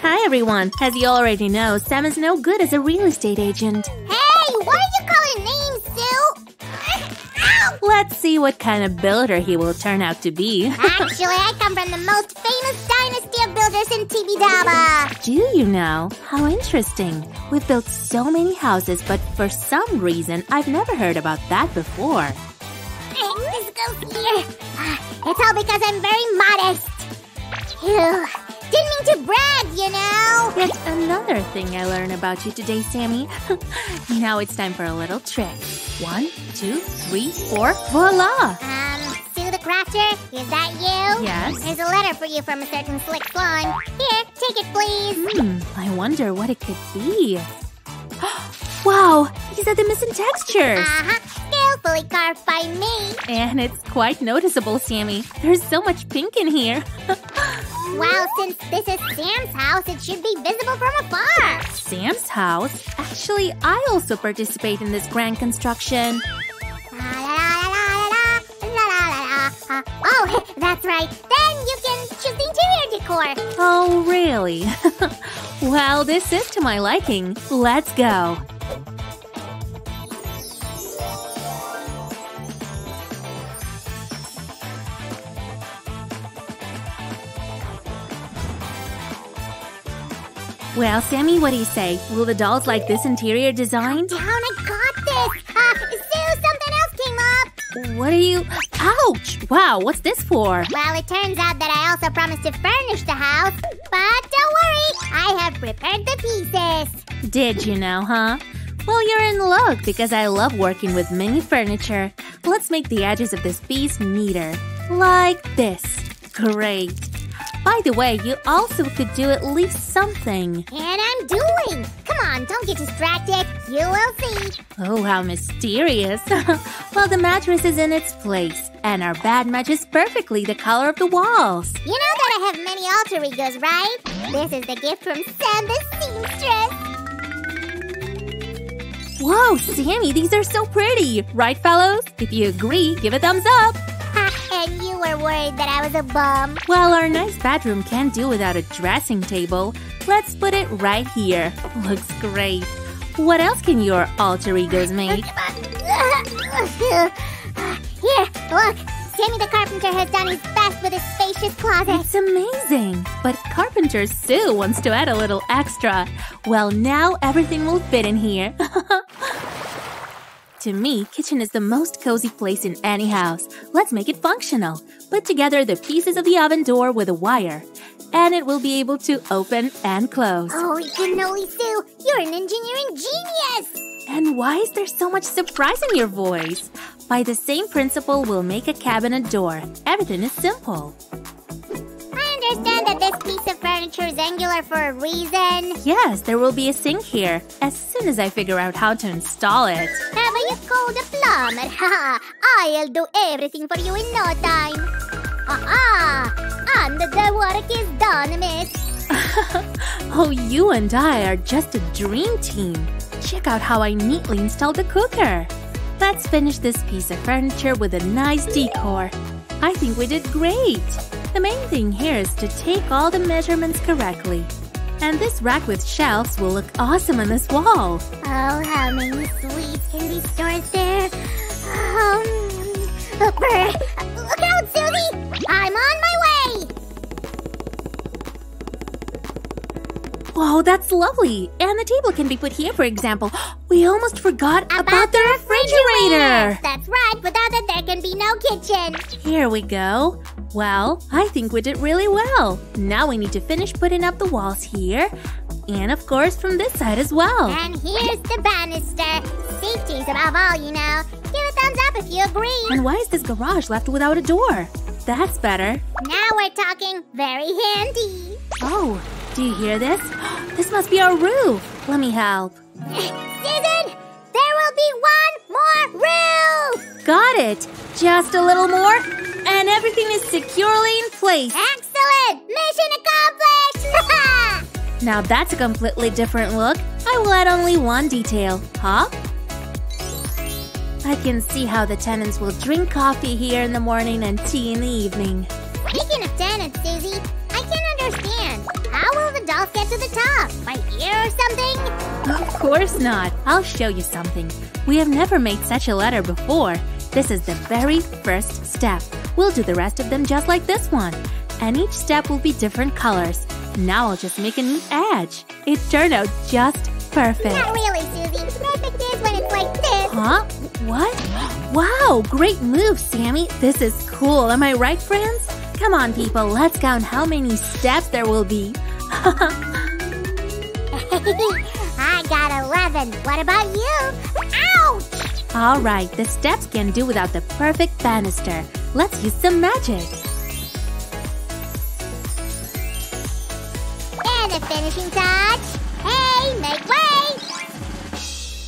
Hi everyone! As you already know, Sam is no good as a real estate agent. Hey, why are you calling names, Sue? Let's see what kind of builder he will turn out to be. Actually, I come from the most famous dynasty of builders in Tibidaba. Do you know? How interesting. We've built so many houses, but for some reason, I've never heard about that before. This goes here. It's all because I'm very modest. Phew. Didn't mean to brag, you know. Yet another thing I learned about you today, Sammy. now it's time for a little trick. One, two, three, four, voila! Um, Sue the Crafter, is that you? Yes. There's a letter for you from a certain slick blonde. Here, take it, please. Hmm, I wonder what it could be. wow, these are the missing textures! Uh-huh. Skillfully carved by me. And it's quite noticeable, Sammy. There's so much pink in here. Well, since this is Sam's house, it should be visible from afar. Sam's house? Actually, I also participate in this grand construction. La, Uh, Oh, that's right. Then you can choose the interior decor. Oh, really? well, this is to my liking. Let's go. Well, Sammy, what do you say? Will the dolls like this interior design? Down, I got this. Uh, What are you? Ouch! Wow, what's this for? Well, it turns out that I also promised to furnish the house. But don't worry, I have prepared the pieces. Did you know, huh? Well, you're in luck because I love working with mini furniture. Let's make the edges of this piece neater. Like this. Great. By the way, you also could do at least something. And I'm doing. Come on, don't get distracted. You will see. Oh, how mysterious. well, the mattress is in its place, and our bed matches perfectly the color of the walls. You know that I have many alter egos, right? This is the gift from Sam the seamstress. Whoa, Sammy, these are so pretty. Right, fellows? If you agree, give a thumbs up. And you were worried that I was a bum. Well, our nice bedroom can't do without a dressing table. Let's put it right here. Looks great. What else can your alter egos make? Here, look. Sammy the carpenter has done his best with his spacious closet. It's amazing. But Carpenter Sue wants to add a little extra. Well, now everything will fit in here. to me, kitchen is the most cozy place in any house. Let's make it functional. Put together the pieces of the oven door with a wire. And it will be able to open and close. Holy cannoli, Sue! You're an engineering genius! And why is there so much surprise in your voice? By the same principle, we'll make a cabinet door. Everything is simple. Understand that this piece of furniture is angular for a reason. Yes, there will be a sink here, as soon as I figure out how to install it. Have you called a plumber? Ha! I'll do everything for you in no time. Ah, and the work is done, miss. oh, you and I are just a dream team. Check out how I neatly installed the cooker. Let's finish this piece of furniture with a nice decor. I think we did great. The main thing here is to take all the measurements correctly. And this rack with shelves will look awesome on this wall. Oh, how many sweets can be stored there? Um, look out, Susie! I'm on my way! Whoa, that's lovely. And the table can be put here, for example. We almost forgot about, the refrigerator. That's right, without it, there can be no kitchen. Here we go. Well, I think we did really well. Now we need to finish putting up the walls here. And of course from this side as well. And here's the banister. Safety's above all, you know. Give a thumbs up if you agree. And why is this garage left without a door? That's better. Now we're talking very handy. Oh, do you hear this? This must be our roof. Let me help. Susan, there will be one more roof. Got it. Just a little more, and everything is securely in place. Excellent. Mission accomplished. Now that's a completely different look. I will add only one detail. Huh? I can see how the tenants will drink coffee here in the morning and tea in the evening. Speaking of tenants, Susie, I can't understand. How will the dolls get to the top? By ear or something? Of course not. I'll show you something. We have never made such a letter before. This is the very first step. We'll do the rest of them just like this one. And each step will be different colors. Now I'll just make a neat edge. It turned out just perfect. Not really, Susie. Perfect is when it's like this. Huh? What? Wow, great move, Sammy. This is cool. Am I right, friends? Come on, people, let's count how many steps there will be. I got 11. What about you? Ouch! All right, the steps can do without the perfect banister. Let's use some magic. And a finishing touch. Hey, make way!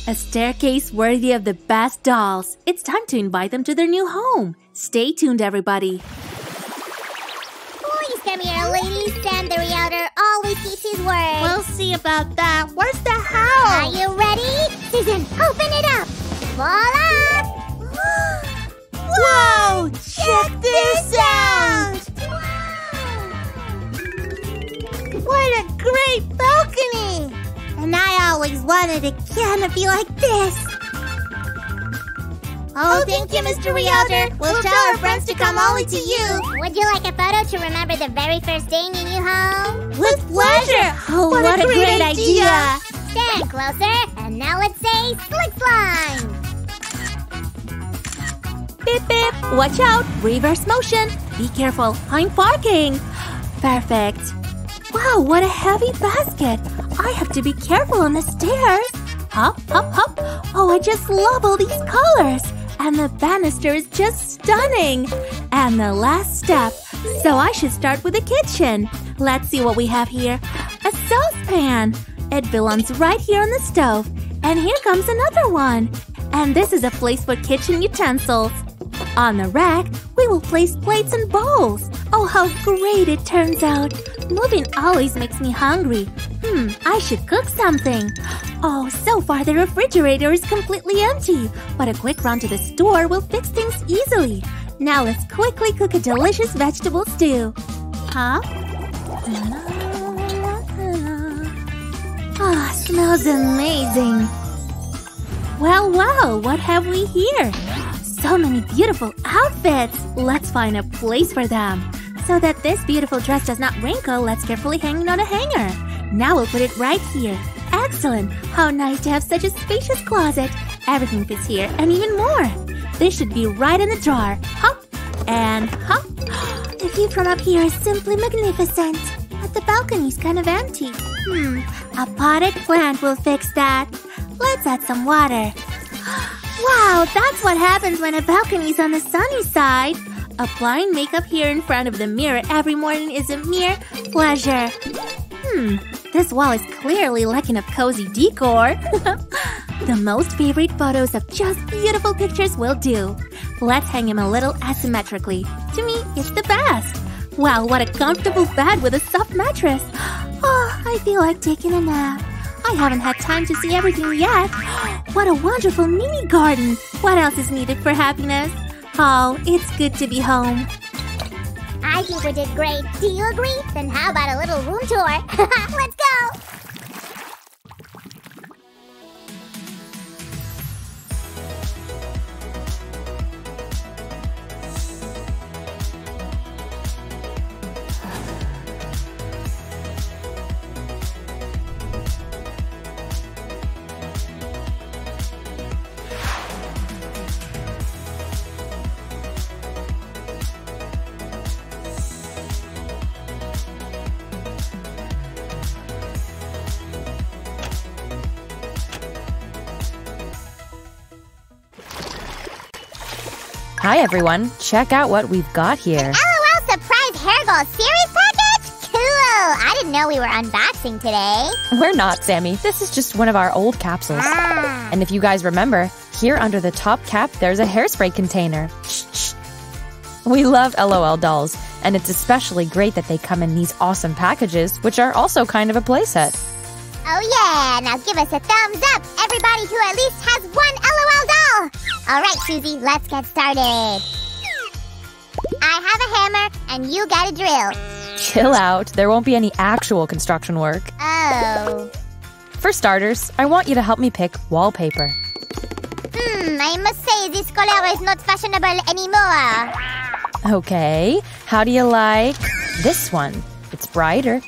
A staircase worthy of the best dolls. It's time to invite them to their new home. Stay tuned, everybody. Here, ladies. Sam the Realtor always keeps his word. We'll see about that. Where's the house? Are you ready? Susan, open it up. Voila! Whoa! Check this out! What a great balcony! And I always wanted a canopy like this. Oh, thank you, Mr. Realtor. We'll tell our friends to come only to you. Would you like a photo to remember the very first day in your new home? With pleasure. Oh, what, a great, idea. Stand closer, and now let's say slick slime. Beep beep. Watch out. Reverse motion. Be careful. I'm parking. Perfect. Wow, what a heavy basket. I have to be careful on the stairs. Hop, hop, hop. Oh, I just love all these colors. And the banister is just stunning. And the last step. So I should start with the kitchen. Let's see what we have here. A saucepan. It belongs right here on the stove. And here comes another one. And this is a place for kitchen utensils. On the rack, we will place plates and bowls. Oh, how great it turns out. Moving always makes me hungry. Hmm, I should cook something. Oh, so far the refrigerator is completely empty. But a quick run to the store will fix things easily. Now let's quickly cook a delicious vegetable stew. Huh? Ah, smells amazing. Well, well, what have we here? So many beautiful outfits! Let's find a place for them. So that this beautiful dress does not wrinkle, let's carefully hang it on a hanger. Now we'll put it right here. Excellent! How nice to have such a spacious closet. Everything fits here and even more. This should be right in the drawer. Hop and hop. The view from up here is simply magnificent. But the balcony's kind of empty. Hmm, a potted plant will fix that. Let's add some water. Wow, that's what happens when a balcony's on the sunny side. Applying makeup here in front of the mirror every morning is a mere pleasure. Hmm, this wall is clearly lacking of cozy decor. the most favorite photos of just beautiful pictures will do. Let's hang him a little asymmetrically. To me, it's the best. Wow, what a comfortable bed with a soft mattress. Oh, I feel like taking a nap. I haven't had time to see everything yet. What a wonderful mini garden! What else is needed for happiness? Oh, it's good to be home. I think we did great. Do you agree? Then how about a little room tour? Let's go! Hi everyone, check out what we've got here. LOL Surprise Hair Goal Series Package? Cool! I didn't know we were unboxing today. We're not, Sammy. This is just one of our old capsules. Ah. And if you guys remember, here under the top cap, there's a hairspray container. Shh, shh. We love LOL dolls, and it's especially great that they come in these awesome packages, which are also kind of a playset. Oh yeah, now give us a thumbs up, everybody who at least has one LOL doll! Alright, Susie, let's get started. I have a hammer, and you got a drill. Chill out, there won't be any actual construction work. Oh. For starters, I want you to help me pick wallpaper. Hmm, I must say this color is not fashionable anymore. Okay, how do you like this one? It's brighter.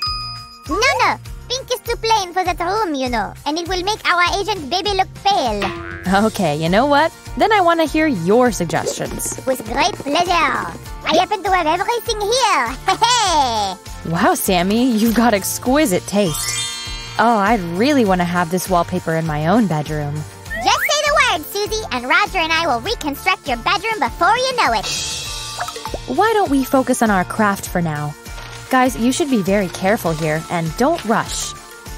No, no. Pink is too plain for that room, you know, and it will make our agent baby look pale. Okay, you know what? Then I want to hear your suggestions. With great pleasure. I happen to have everything here. Hey, Wow, Sammy, you've got exquisite taste. Oh, I'd really want to have this wallpaper in my own bedroom. Just say the word, Susie, and Roger and I will reconstruct your bedroom before you know it. Why don't we focus on our craft for now? Guys, you should be very careful here and don't rush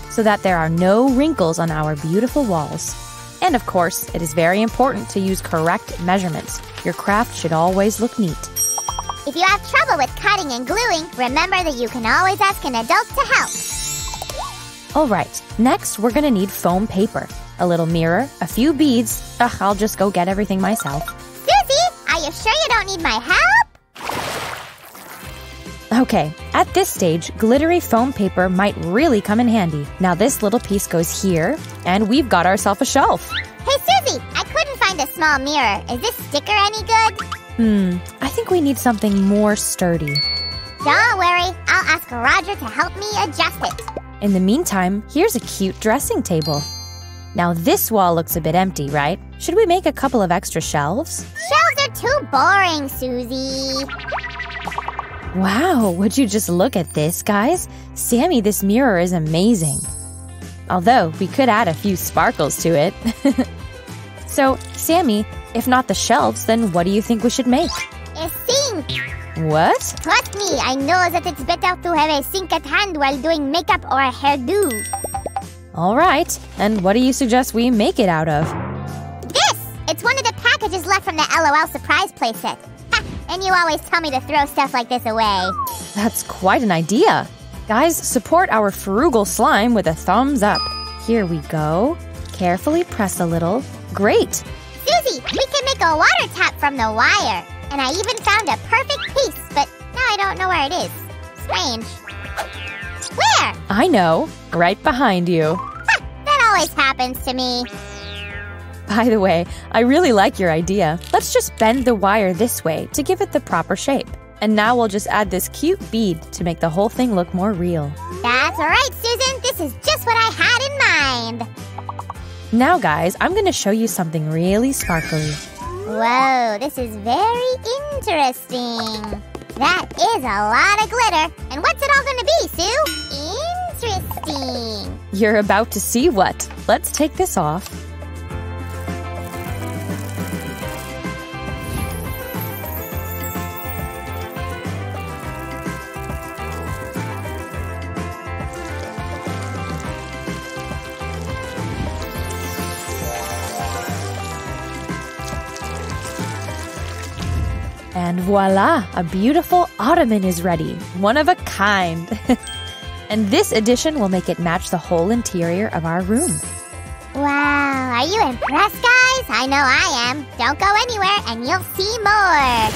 so that there are no wrinkles on our beautiful walls. And of course, it is very important to use correct measurements. Your craft should always look neat. If you have trouble with cutting and gluing, remember that you can always ask an adult to help. All right, next we're gonna need foam paper, a little mirror, a few beads. Ugh, I'll just go get everything myself. Susie, are you sure you don't need my help? Okay, at this stage, glittery foam paper might really come in handy. Now this little piece goes here, and we've got ourselves a shelf. Hey, Susie, I couldn't find a small mirror. Is this sticker any good? Hmm, I think we need something more sturdy. Don't worry, I'll ask Roger to help me adjust it. In the meantime, here's a cute dressing table. Now this wall looks a bit empty, right? Should we make a couple of extra shelves? Shelves are too boring, Susie. Wow, would you just look at this, guys? Sammy, this mirror is amazing. Although, we could add a few sparkles to it. so, Sammy, if not the shelves, then what do you think we should make? A sink. What? Trust me, I know that it's better to have a sink at hand while doing makeup or a hairdo. All right, and what do you suggest we make it out of? This! It's one of the packages left from the LOL surprise playset. And you always tell me to throw stuff like this away. That's quite an idea. Guys, support our frugal slime with a thumbs up. Here we go. Carefully press a little. Great! Susie, we can make a water tap from the wire. And I even found a perfect piece, but now I don't know where it is. Strange. Where? I know, right behind you. That always happens to me. By the way, I really like your idea. Let's just bend the wire this way to give it the proper shape. And now we'll just add this cute bead to make the whole thing look more real. That's right, Susan. This is just what I had in mind. Now, guys, I'm going to show you something really sparkly. Whoa, this is very interesting. That is a lot of glitter. And what's it all going to be, Sue? Interesting. You're about to see what. Let's take this off. Voila, a beautiful ottoman is ready. One of a kind. and this addition will make it match the whole interior of our room. Wow, are you impressed, guys? I know I am. Don't go anywhere and you'll see more.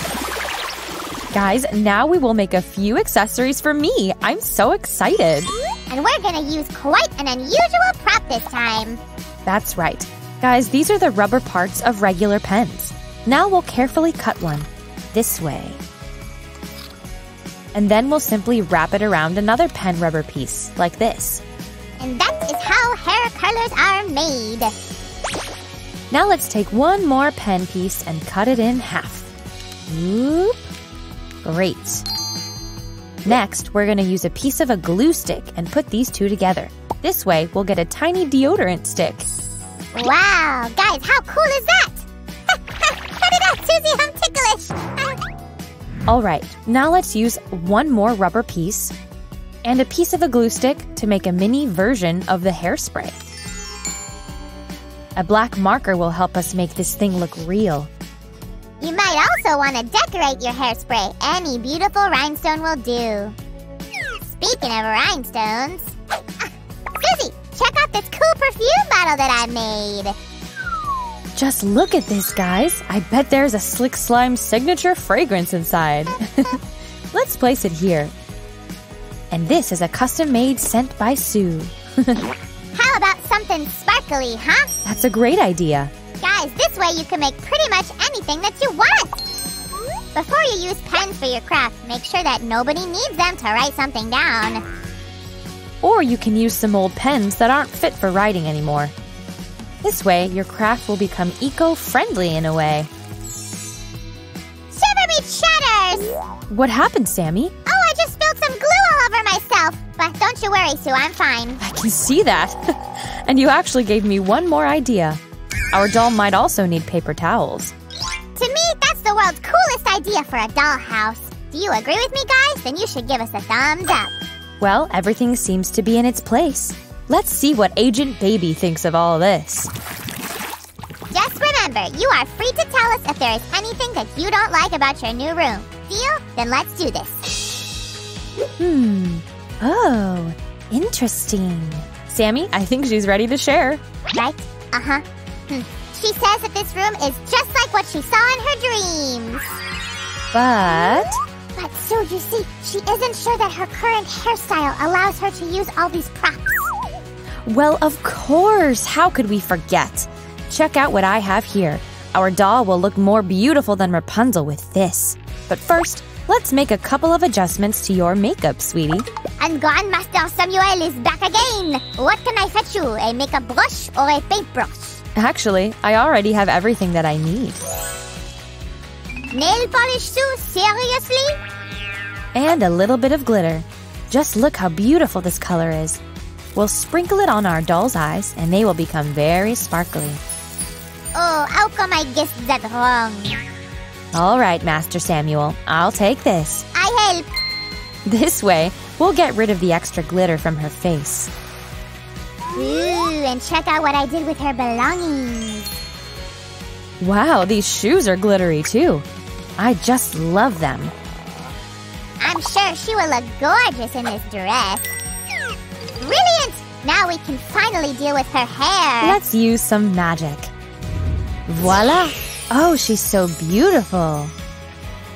Guys, now we will make a few accessories for me. I'm so excited. And we're gonna use quite an unusual prop this time. That's right. Guys, these are the rubber parts of regular pens. Now we'll carefully cut one this way. And then we'll simply wrap it around another pen rubber piece, like this. And that is how hair colors are made. Now let's take one more pen piece and cut it in half. Whoop. Great. Next, we're going to use a piece of a glue stick and put these two together. This way, we'll get a tiny deodorant stick. Wow, guys, how cool is that? Cut it out, Susie, I'm ticklish. All right, now let's use one more rubber piece and a piece of a glue stick to make a mini version of the hairspray. A black marker will help us make this thing look real. You might also want to decorate your hairspray. Any beautiful rhinestone will do. Speaking of rhinestones, ah, Susie, check out this cool perfume bottle that I made. Just look at this, guys. I bet there's a Slick Slime signature fragrance inside. Let's place it here. And this is a custom made scent by Sue. How How about something sparkly, huh? That's a great idea. Guys, this way you can make pretty much anything that you want. Before you use pens for your craft, make sure that nobody needs them to write something down. Or you can use some old pens that aren't fit for writing anymore. This way, your craft will become eco friendly in a way. Shiver me chatters! What happened, Sammy? Oh, I just spilled some glue all over myself. But don't you worry, Sue, I'm fine. I can see that. and you actually gave me one more idea. Our doll might also need paper towels. To me, that's the world's coolest idea for a dollhouse. Do you agree with me, guys? Then you should give us a thumbs up. Well, everything seems to be in its place. Let's see what Agent Baby thinks of all this. Just remember, you are free to tell us if there is anything that you don't like about your new room. Deal? Then let's do this. Hmm. Oh, interesting. Sammy, I think she's ready to share. Right? Uh huh. Hmm. She says that this room is just like what she saw in her dreams. But. But Sue, you see, she isn't sure that her current hairstyle allows her to use all these props. Well, of course. How could we forget? Check out what I have here. Our doll will look more beautiful than Rapunzel with this. But first, let's make a couple of adjustments to your makeup, sweetie. And Grandmaster Samuel is back again. What can I fetch you? A makeup brush or a paintbrush? Actually, I already have everything that I need. Nail polish, too? Seriously? And a little bit of glitter. Just look how beautiful this color is. We'll sprinkle it on our doll's eyes and they will become very sparkly. Oh, how come I guessed that wrong? All right, Master Samuel, I'll take this. I help. This way, we'll get rid of the extra glitter from her face. Ooh, and check out what I did with her belongings. Wow, these shoes are glittery too. I just love them. I'm sure she will look gorgeous in this dress. Now we can finally deal with her hair. Let's use some magic. Voila! Oh, she's so beautiful.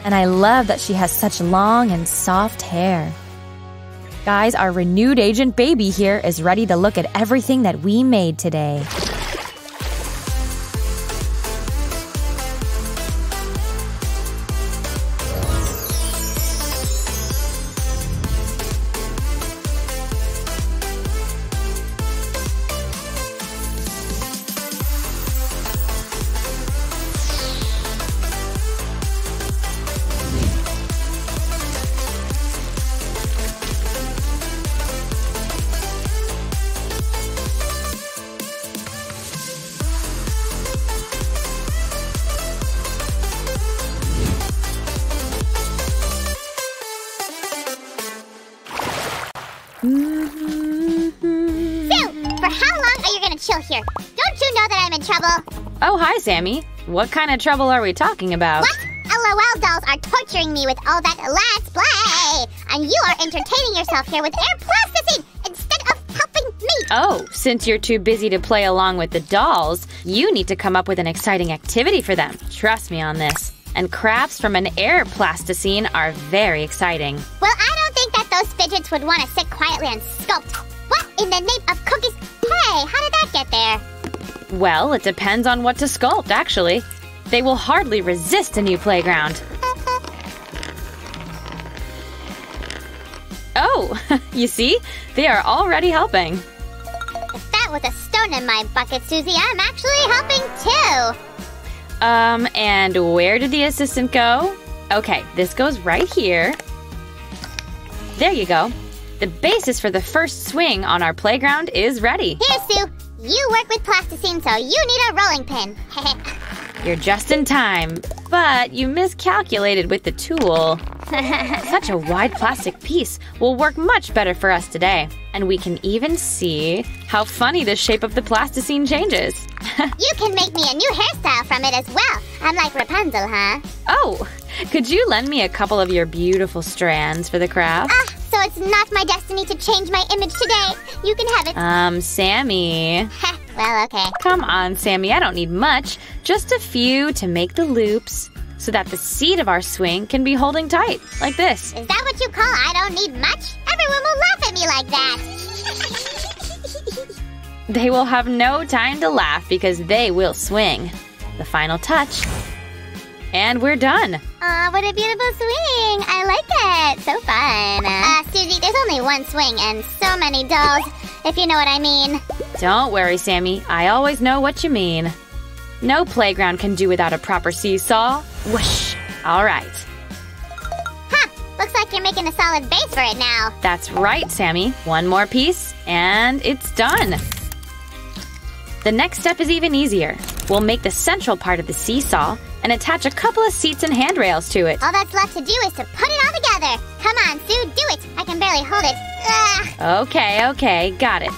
And I love that she has such long and soft hair. Guys, our renewed agent baby here is ready to look at everything that we made today. Sammy. What kind of trouble are we talking about? What? LOL dolls are torturing me with all that let's play! And you are entertaining yourself here with air plasticine instead of helping me! Oh, since you're too busy to play along with the dolls, you need to come up with an exciting activity for them. Trust me on this. And crafts from an air plasticine are very exciting. Well, I don't think that those fidgets would want to sit quietly and sculpt. What in the name of cookies? Hey, how did that get there? Well, it depends on what to sculpt, actually. They will hardly resist a new playground. Oh, you see? They are already helping. If that was a stone in my bucket, Susie, I'm actually helping too. Um, and where did the assistant go? Okay, this goes right here. There you go. The basis for the first swing on our playground is ready. Here, Sue. You work with plasticine, so you need a rolling pin. You're just in time, but you miscalculated with the tool. Such a wide plastic piece will work much better for us today. And we can even see how funny the shape of the plasticine changes. you can make me a new hairstyle from it as well. I'm like Rapunzel, huh? oh, could you lend me a couple of your beautiful strands for the craft? Ah, so it's not my destiny to change my image today. You can have it. Um, Sammy. well, okay. Come on, Sammy, I don't need much. Just a few to make the loops so that the seat of our swing can be holding tight, like this. Is that what you call I don't need much? Everyone will laugh at me like that. They will have no time to laugh because they will swing. The final touch. And we're done. Aw, what a beautiful swing! I like it. So fun. Uh, Susie, there's only one swing and so many dolls, if you know what I mean. Don't worry, Sammy. I always know what you mean. No playground can do without a proper seesaw. Whoosh. All right. Huh, looks like you're making a solid base for it now. That's right, Sammy. One more piece, and it's done. The next step is even easier. We'll make the central part of the seesaw and attach a couple of seats and handrails to it. All that's left to do is to put it all together. Come on, Sue, Barely hold it. Ugh. Okay, okay, got it.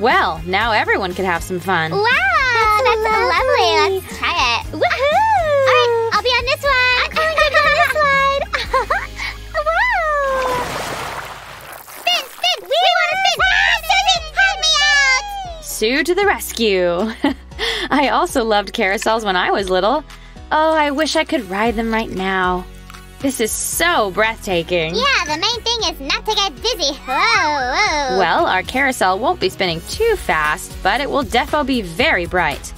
Well, now everyone can have some fun. Wow, that's, lovely. Let's try it. Woohoo! All right, I'll be on this one. I'm going to be on this slide. wow! Spin, spin. We want to spin. Ah, Susie, help me out. Sue to the rescue. I also loved carousels when I was little. Oh, I wish I could ride them right now. This is so breathtaking. Yeah, the main thing is not to get dizzy. Whoa, whoa. Well, our carousel won't be spinning too fast, but it will defo be very bright.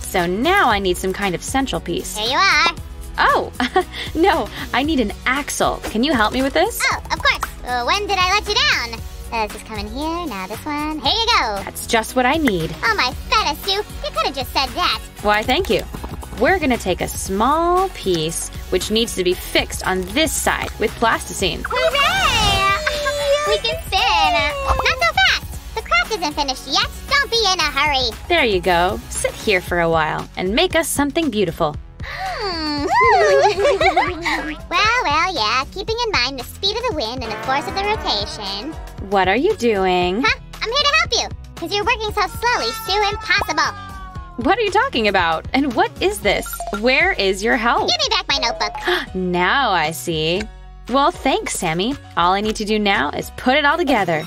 So now I need some kind of central piece. Here you are. Oh, no, I need an axle. Can you help me with this? Oh, of course. Uh, when did I let you down? Uh, this is coming here, now this one. Here you go. That's just what I need. Oh, my feta Sue. You could have just said that. Why, thank you. We're gonna take a small piece, which needs to be fixed on this side with plasticine. Hooray! we can spin. Not so fast. The craft isn't finished yet. Don't be in a hurry. There you go. Sit here for a while and make us something beautiful. Hmm. well, well, yeah. Keeping in mind the speed of the wind and the force of the rotation. What are you doing? Huh? I'm here to help you. Because you're working so slowly, Sue, impossible. What are you talking about? And what is this? Where is your help? Give me back my notebook. now I see. Well, thanks, Sammy. All I need to do now is put it all together.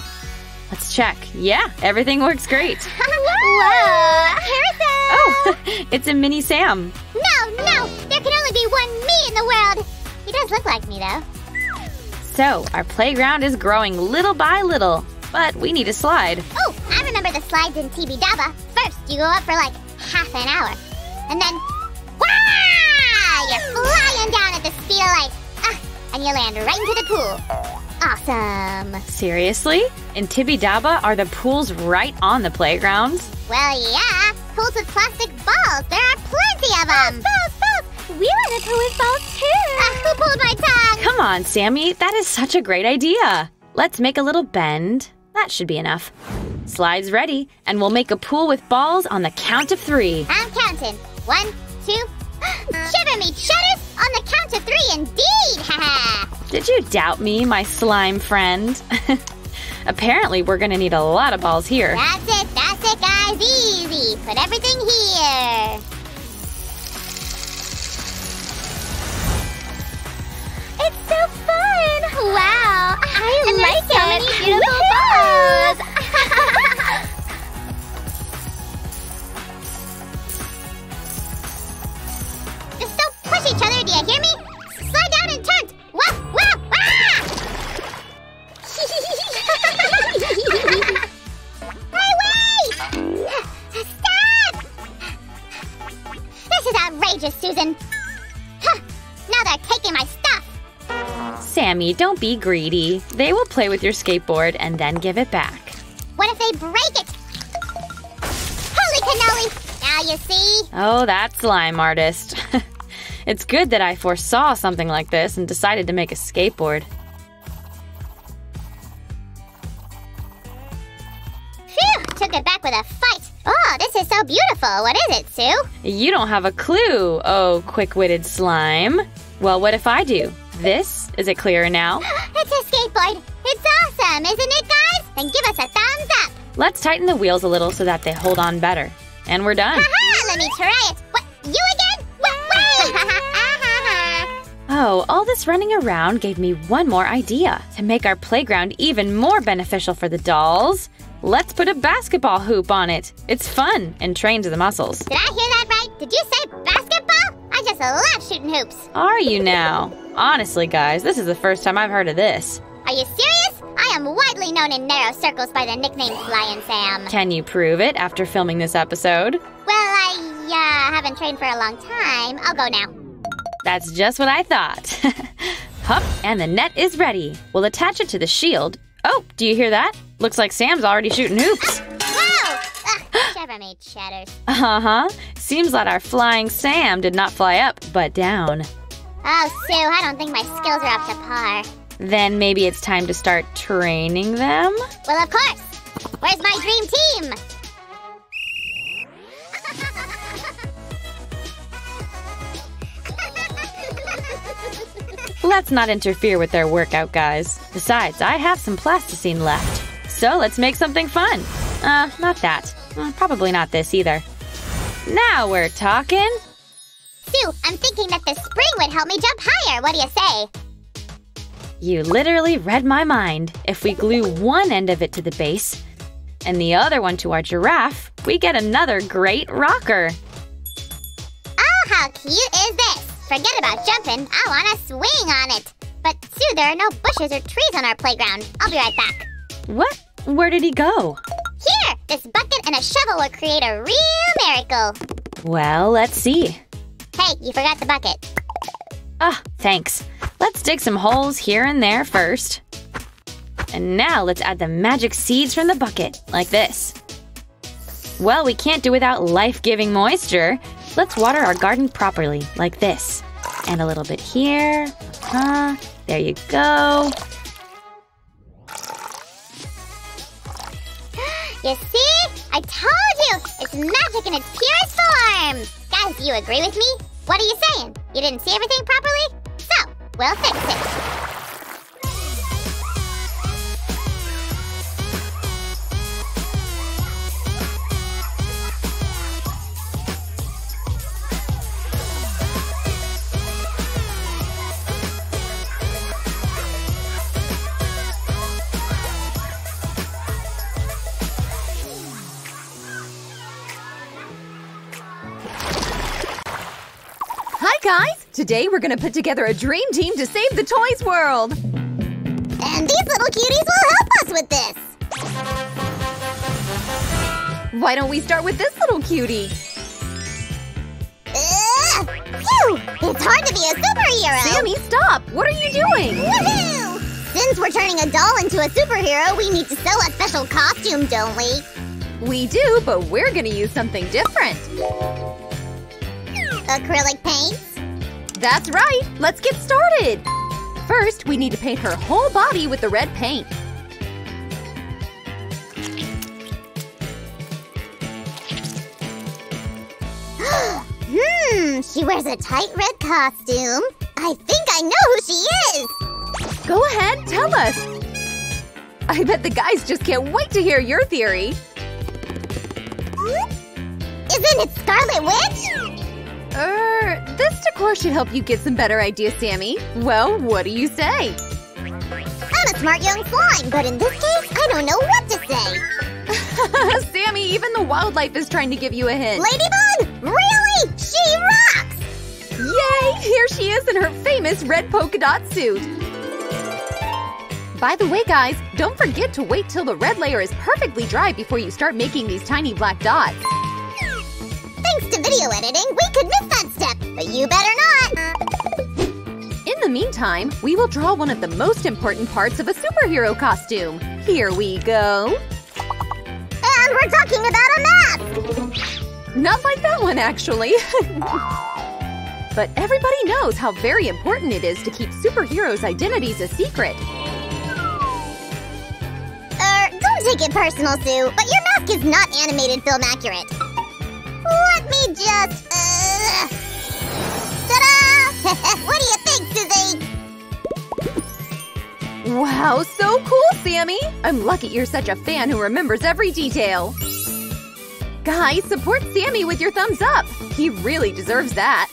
Let's check. Yeah, everything works great. Whoa! Harrison! Oh, it's a mini Sam. No, no! There can only be one me in the world! He does look like me, though. So, our playground is growing little by little, but we need a slide. Oh, I remember the slides in Tibidaba. First, you go up for like half an hour. And then, wow! You're flying down at the speed of light. Ah, and you land right into the pool. Awesome. Seriously? In Tibidaba, are the pools right on the playgrounds? Well, yeah. Pools with plastic balls. There are plenty of them. Balls, balls, We want to pool with balls too. Uh, who pulled my tongue? Come on, Sammy. That is such a great idea. Let's make a little bend. That should be enough. Slides ready, and we'll make a pool with balls on the count of three. I'm counting. One, two. Shiver me shudders on the count of three, indeed! Did you doubt me, my slime friend? Apparently, we're gonna need a lot of balls here. That's it, that's it, guys. Easy. Put everything here. It's so fun! Wow! I and like so it. many beautiful balls! push each other, do you hear me? Slide down and turn! Wow! Wow! Ah! My way! Stop! This is outrageous, Susan. Huh. Now they're taking my stuff. Sammy, don't be greedy. They will play with your skateboard and then give it back. What if they break it? Holy cannoli! Now you see? Oh, that slime artist. it's good that I foresaw something like this and decided to make a skateboard. Phew! Took it back with a fight. Oh, this is so beautiful. What is it, Sue? You don't have a clue, oh quick witted slime. Well, what if I do? This? Is it clearer now? it's a skateboard. It's awesome, isn't it, guys? Then give us a thumbs up. Let's tighten the wheels a little so that they hold on better. And we're done. Haha, let me try it. What? You again? Oh, all this running around gave me one more idea. To make our playground even more beneficial for the dolls, let's put a basketball hoop on it. It's fun and trains the muscles. Did I hear that right? Did you say basketball? I just love shooting hoops. Are you now? Honestly, guys, this is the first time I've heard of this. Are you serious? I am widely known in narrow circles by the nickname Flying Sam. Can you prove it after filming this episode? Well, I uh, haven't trained for a long time. I'll go now. That's just what I thought. Hup, and the net is ready. We'll attach it to the shield. Oh, do you hear that? Looks like Sam's already shooting hoops. Wow! Ugh, made shatters. Uh huh. Seems like our flying Sam did not fly up, but down. Oh, Sue, I don't think my skills are up to par. Then maybe it's time to start training them? Well, of course. Where's my dream team? Let's not interfere with their workout, guys. Besides, I have some plasticine left. So let's make something fun. Uh, not that. Uh, probably not this either. Now we're talking. Sue, I'm thinking that the spring would help me jump higher. What do you say? You literally read my mind. If we glue one end of it to the base and the other one to our giraffe, we get another great rocker. Oh, how cute is this? Forget about jumping. I want to swing on it. But, Sue, there are no bushes or trees on our playground. I'll be right back. What? Where did he go? Here, this bucket and a shovel will create a real miracle. Well, let's see. Hey, you forgot the bucket. Ah, thanks. Let's dig some holes here and there first. And now let's add the magic seeds from the bucket, like this. Well, we can't do without life-giving moisture. Let's water our garden properly, like this. And a little bit here. Uh-huh. There you go. You see? I told you! It's magic in its purest form! Guys, do you agree with me? What are you saying? You didn't see everything properly? So, we'll fix it. Today we're gonna put together a dream team to save the toys world! And these little cuties will help us with this! Why don't we start with this little cutie? Ugh! Phew! It's hard to be a superhero! Sammy, stop! What are you doing? Woohoo! Since we're turning a doll into a superhero, we need to sew a special costume, don't we? We do, but we're gonna use something different. Acrylic paints? That's right! Let's get started! First, we need to paint her whole body with the red paint. Hmm, she wears a tight red costume. I think I know who she is! Go ahead, tell us! I bet the guys just can't wait to hear your theory. Isn't it Scarlet Witch? Er, this decor should help you get some better ideas, Sammy. Well, what do you say? I'm a smart young slime, but in this case, I don't know what to say. Sammy, even the wildlife is trying to give you a hint. Ladybug? Really? She rocks! Yay! Here she is in her famous red polka dot suit. By the way, guys, don't forget to wait till the red layer is perfectly dry before you start making these tiny black dots. Thanks to video editing, we could miss that step, but you better not. In the meantime, we will draw one of the most important parts of a superhero costume. Here we go. And we're talking about a mask! Not like that one, actually. but everybody knows how very important it is to keep superheroes' identities a secret. Er, don't take it personal, Sue, but your mask is not animated film accurate. Just, uh... Ta-da! what do you think, Susie? Wow, so cool, Sammy! I'm lucky you're such a fan who remembers every detail. Guys, support Sammy with your thumbs up. He really deserves that.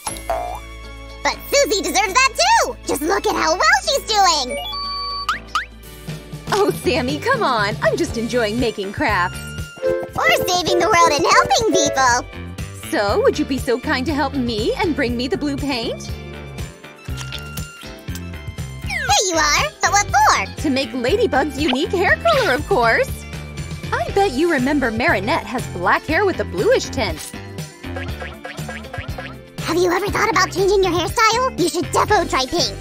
But Susie deserves that too! Just look at how well she's doing! Oh, Sammy, come on. I'm just enjoying making crafts. Or saving the world and helping people! So, would you be so kind to help me and bring me the blue paint? Hey, you are! But what for? To make Ladybug's unique hair color, of course! I bet you remember Marinette has black hair with a bluish tint. Have you ever thought about changing your hairstyle? You should defo try pink.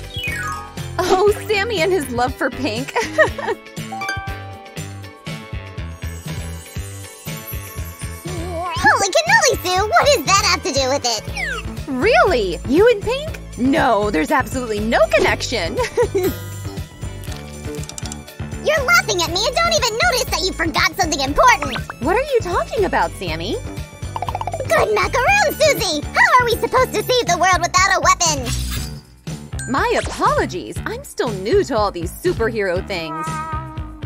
Oh, Sammy and his love for pink. Sue! What does that have to do with it? really? You and pink? No, there's absolutely no connection. You're laughing at me and don't even notice that you forgot something important! what are you talking about, Sammy? Good macaroon, Susie! How are we supposed to save the world without a weapon? My apologies. I'm still new to all these superhero things.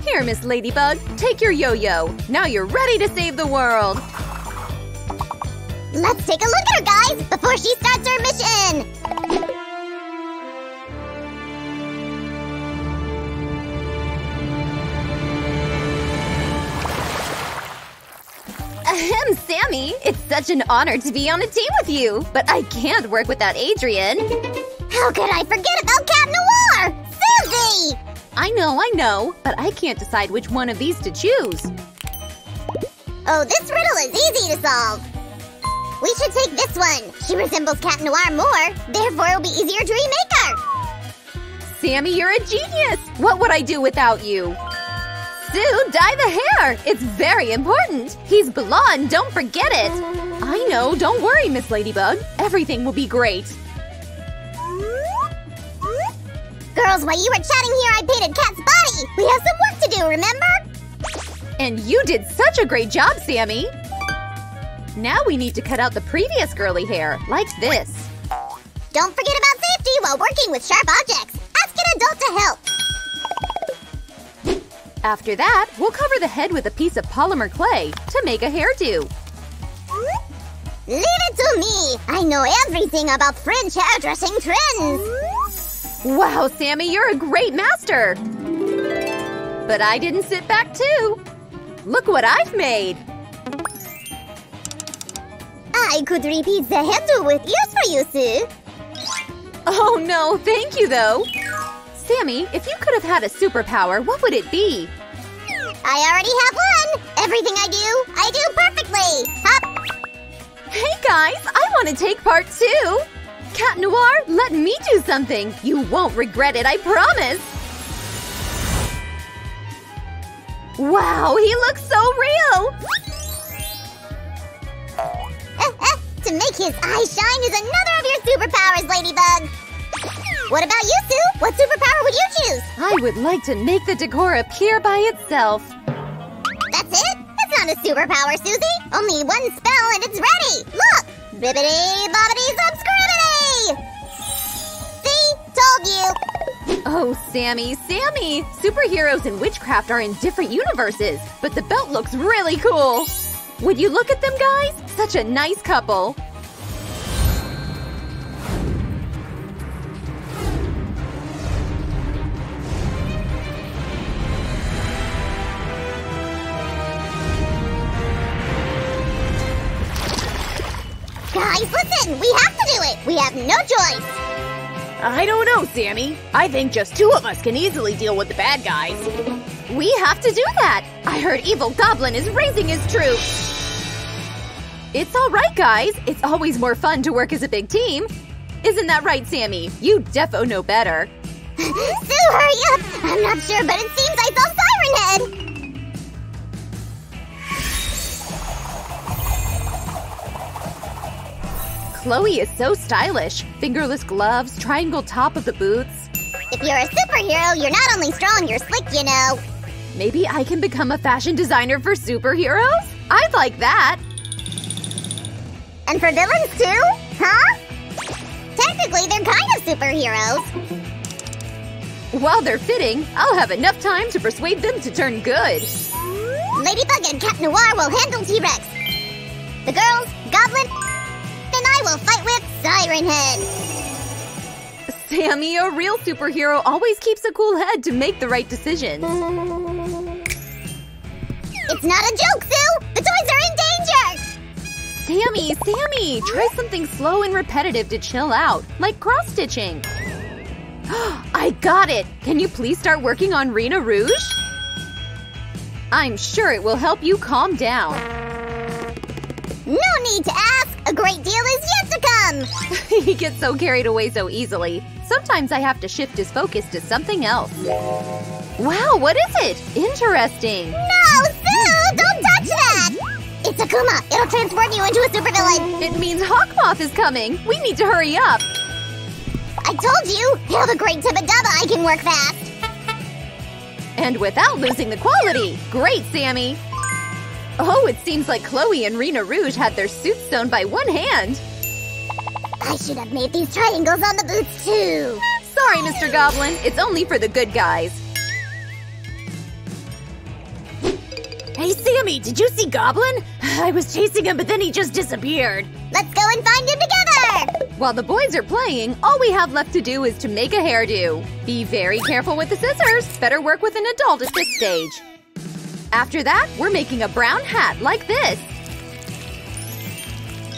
Here, Miss Ladybug, take your yo-yo. Now you're ready to save the world. Let's take a look at her, guys, before she starts her mission! Ahem, Sammy. It's such an honor to be on a team with you. But I can't work without Adrian. How could I forget about Cat Noir? Susie! I know, I know. But I can't decide which one of these to choose. Oh, this riddle is easy to solve. We should take this one. She resembles Cat Noir more, therefore it'll be easier to remake her. Sammy, you're a genius! What would I do without you? Sue, dye the hair! It's very important! He's blonde, don't forget it! I know, don't worry, Miss Ladybug. Everything will be great. Girls, while you were chatting here, I painted Cat's body. We have some work to do, remember? And you did such a great job, Sammy! Now we need to cut out the previous girly hair, like this. Don't forget about safety while working with sharp objects. Ask an adult to help. After that, we'll cover the head with a piece of polymer clay to make a hairdo. Leave it to me. I know everything about French hairdressing trends. Wow, Sammy, you're a great master! But I didn't sit back too. Look what I've made! I could repeat the handle with ears for you, Sue. Oh no, thank you though! Sammy, if you could have had a superpower, what would it be? I already have one. Everything I do, I do perfectly. Hop. Hey guys, I want to take part too! Cat Noir, let me do something! You won't regret it, I promise! Wow, he looks so real! to make his eyes shine is another of your superpowers, Ladybug. What about you, Sue? What superpower would you choose? I would like to make the decor appear by itself. That's it? That's not a superpower, Susie. Only one spell and it's ready. Look! Bibbidi bobbidi subscribity! Oh, Sammy, Sammy! Superheroes and witchcraft are in different universes, but the belt looks really cool! Would you look at them, guys? Such a nice couple! Guys, listen! We have to do it! We have no choice! I don't know, Sammy. I think just two of us can easily deal with the bad guys. We have to do that! I heard Evil Goblin is raising his troops! It's alright, guys! It's always more fun to work as a big team! Isn't that right, Sammy? You defo know better. Sue, hurry up! I'm not sure, but it seems I saw Siren Head! Chloe is so stylish. Fingerless gloves, triangle top of the boots. If you're a superhero, you're not only strong, you're slick, you know. Maybe I can become a fashion designer for superheroes? I'd like that! And for villains too? Huh? Technically, they're kind of superheroes. While they're fitting, I'll have enough time to persuade them to turn good. Ladybug and Cat Noir will handle T-Rex. The girls, Goblin, I will fight with Siren Head. Sammy, a real superhero, always keeps a cool head to make the right decisions. It's not a joke, Sue! The toys are in danger! Sammy, Sammy, try something slow and repetitive to chill out, like cross-stitching. I got it! Can you please start working on Rena Rouge? I'm sure it will help you calm down. No need to ask! A great deal is yet to come! he gets so carried away so easily. Sometimes I have to shift his focus to something else. Wow, what is it? Interesting. No, Sue! Don't touch that! It's Akuma! It'll transform you into a supervillain! It means Hawkmoth is coming! We need to hurry up! I told you! Hail the great Tibidaba I can work fast! And without losing the quality! Great, Sammy! Oh, it seems like Chloe and Rena Rouge had their suits sewn by one hand! I should have made these triangles on the boots too! Sorry, Mr. Goblin. It's only for the good guys. Hey, Sammy, did you see Goblin? I was chasing him, but then he just disappeared. Let's go and find him together! While the boys are playing, all we have left to do is to make a hairdo. Be very careful with the scissors. Better work with an adult at this stage. After that, we're making a brown hat like this.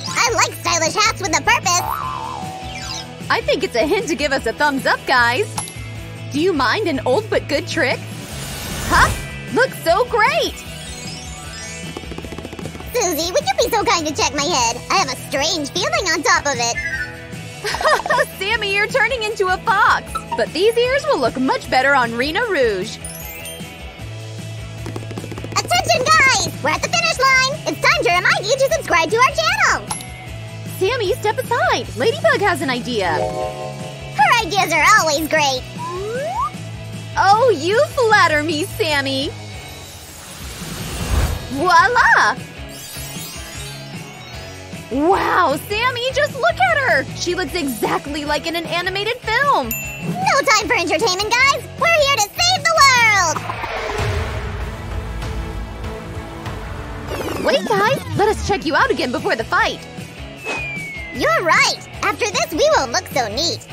I like stylish hats with a purpose! I think it's a hint to give us a thumbs up, guys. Do you mind an old but good trick? Huh? Looks so great! Susie, would you be so kind to check my head? I have a strange feeling on top of it. Sammy, you're turning into a fox! But these ears will look much better on Rena Rouge. Attention, guys! We're at the finish line! It's time to remind you to subscribe to our channel! Sammy, step aside! Ladybug has an idea! Her ideas are always great! Oh, you flatter me, Sammy! Voila! Wow, Sammy, just look at her! She looks exactly like in an animated film! No time for entertainment, guys! We're here to save the world! Wait, guys! Let us check you out again before the fight! You're right! After this, we won't look so neat.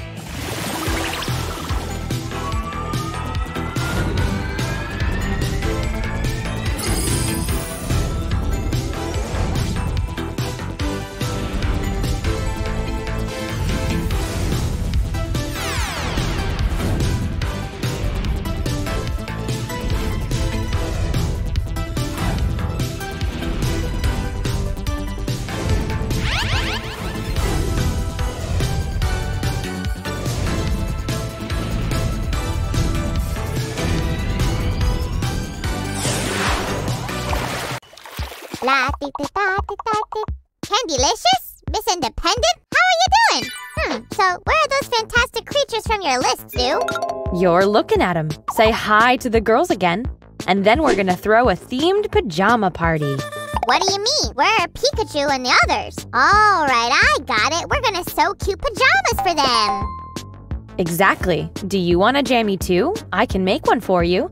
Candylicious? Miss Independent? How are you doing? Hmm, so where are those fantastic creatures from your list, Sue? You're looking at him. Say hi to the girls again. And then we're gonna throw a themed pajama party. What do you mean? Where are Pikachu and the others? All right, I got it. We're gonna sew cute pajamas for them. Exactly. Do you want a jammy too? I can make one for you.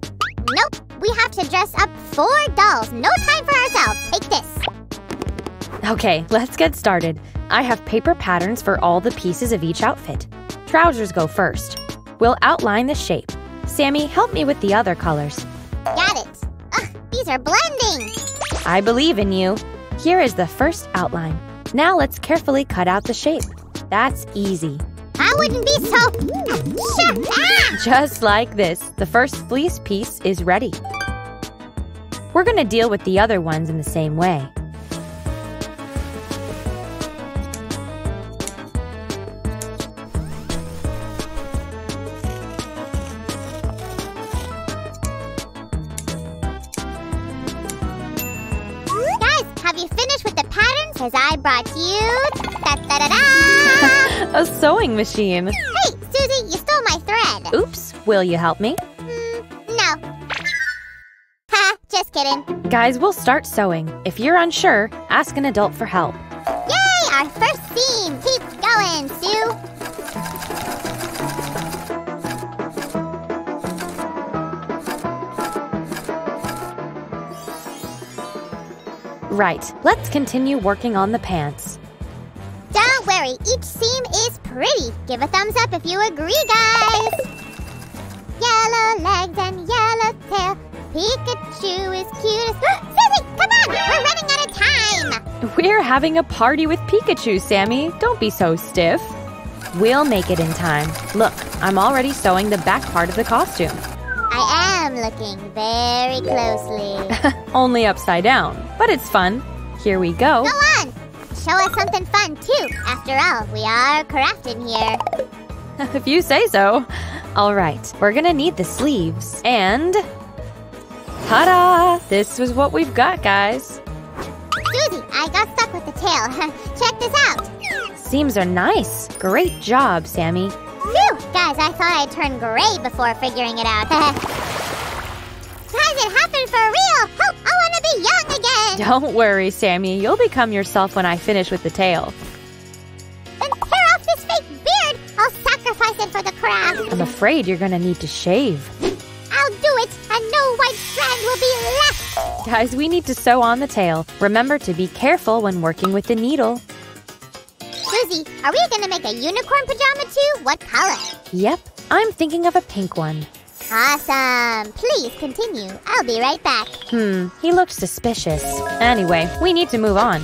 Nope, we have to dress up four dolls. No time for ourselves. Take this. Okay, let's get started. I have paper patterns for all the pieces of each outfit. Trousers go first. We'll outline the shape. Sammy, help me with the other colors. Got it. Ugh, these are blending. I believe in you. Here is the first outline. Now let's carefully cut out the shape. That's easy. I wouldn't be so. Ah! Just like this, the first fleece piece is ready. We're going to deal with the other ones in the same way. Brought you. Da da da. A sewing machine. hey, Susie, you stole my thread. Oops, will you help me? Mm, no. Ha, just kidding. Guys, we'll start sewing. If you're unsure, ask an adult for help. Yay, our first seam. Keep going, Sue. Right, let's continue working on the pants. Don't worry, each seam is pretty. Give a thumbs up if you agree, guys. Yellow legs and yellow tail. Pikachu is cute as. Susie, come on! We're running out of time. We're having a party with Pikachu, Sammy. Don't be so stiff. We'll make it in time. Look, I'm already sewing the back part of the costume. I am looking very closely. Only upside down, but it's fun. Here we go. Go on! Show us something fun, too. After all, we are crafting here. if you say so. All right, we're gonna need the sleeves. And. Ta da! This is what we've got, guys. Susie, I got stuck with the tail. Check this out. Seams are nice. Great job, Sammy. Phew! Guys, I thought I'd turn gray before figuring it out. Guys, it happened for real! Oh, I wanna be young again! Don't worry, Sammy. You'll become yourself when I finish with the tail. Then tear off this fake beard! I'll sacrifice it for the craft! I'm afraid you're gonna need to shave. I'll do it, and no white strand will be left! Guys, we need to sew on the tail. Remember to be careful when working with the needle. Susie, are we gonna make a unicorn pajama too? What color? Yep, I'm thinking of a pink one. Awesome! Please continue. I'll be right back. Hmm, he looked suspicious. Anyway, we need to move on.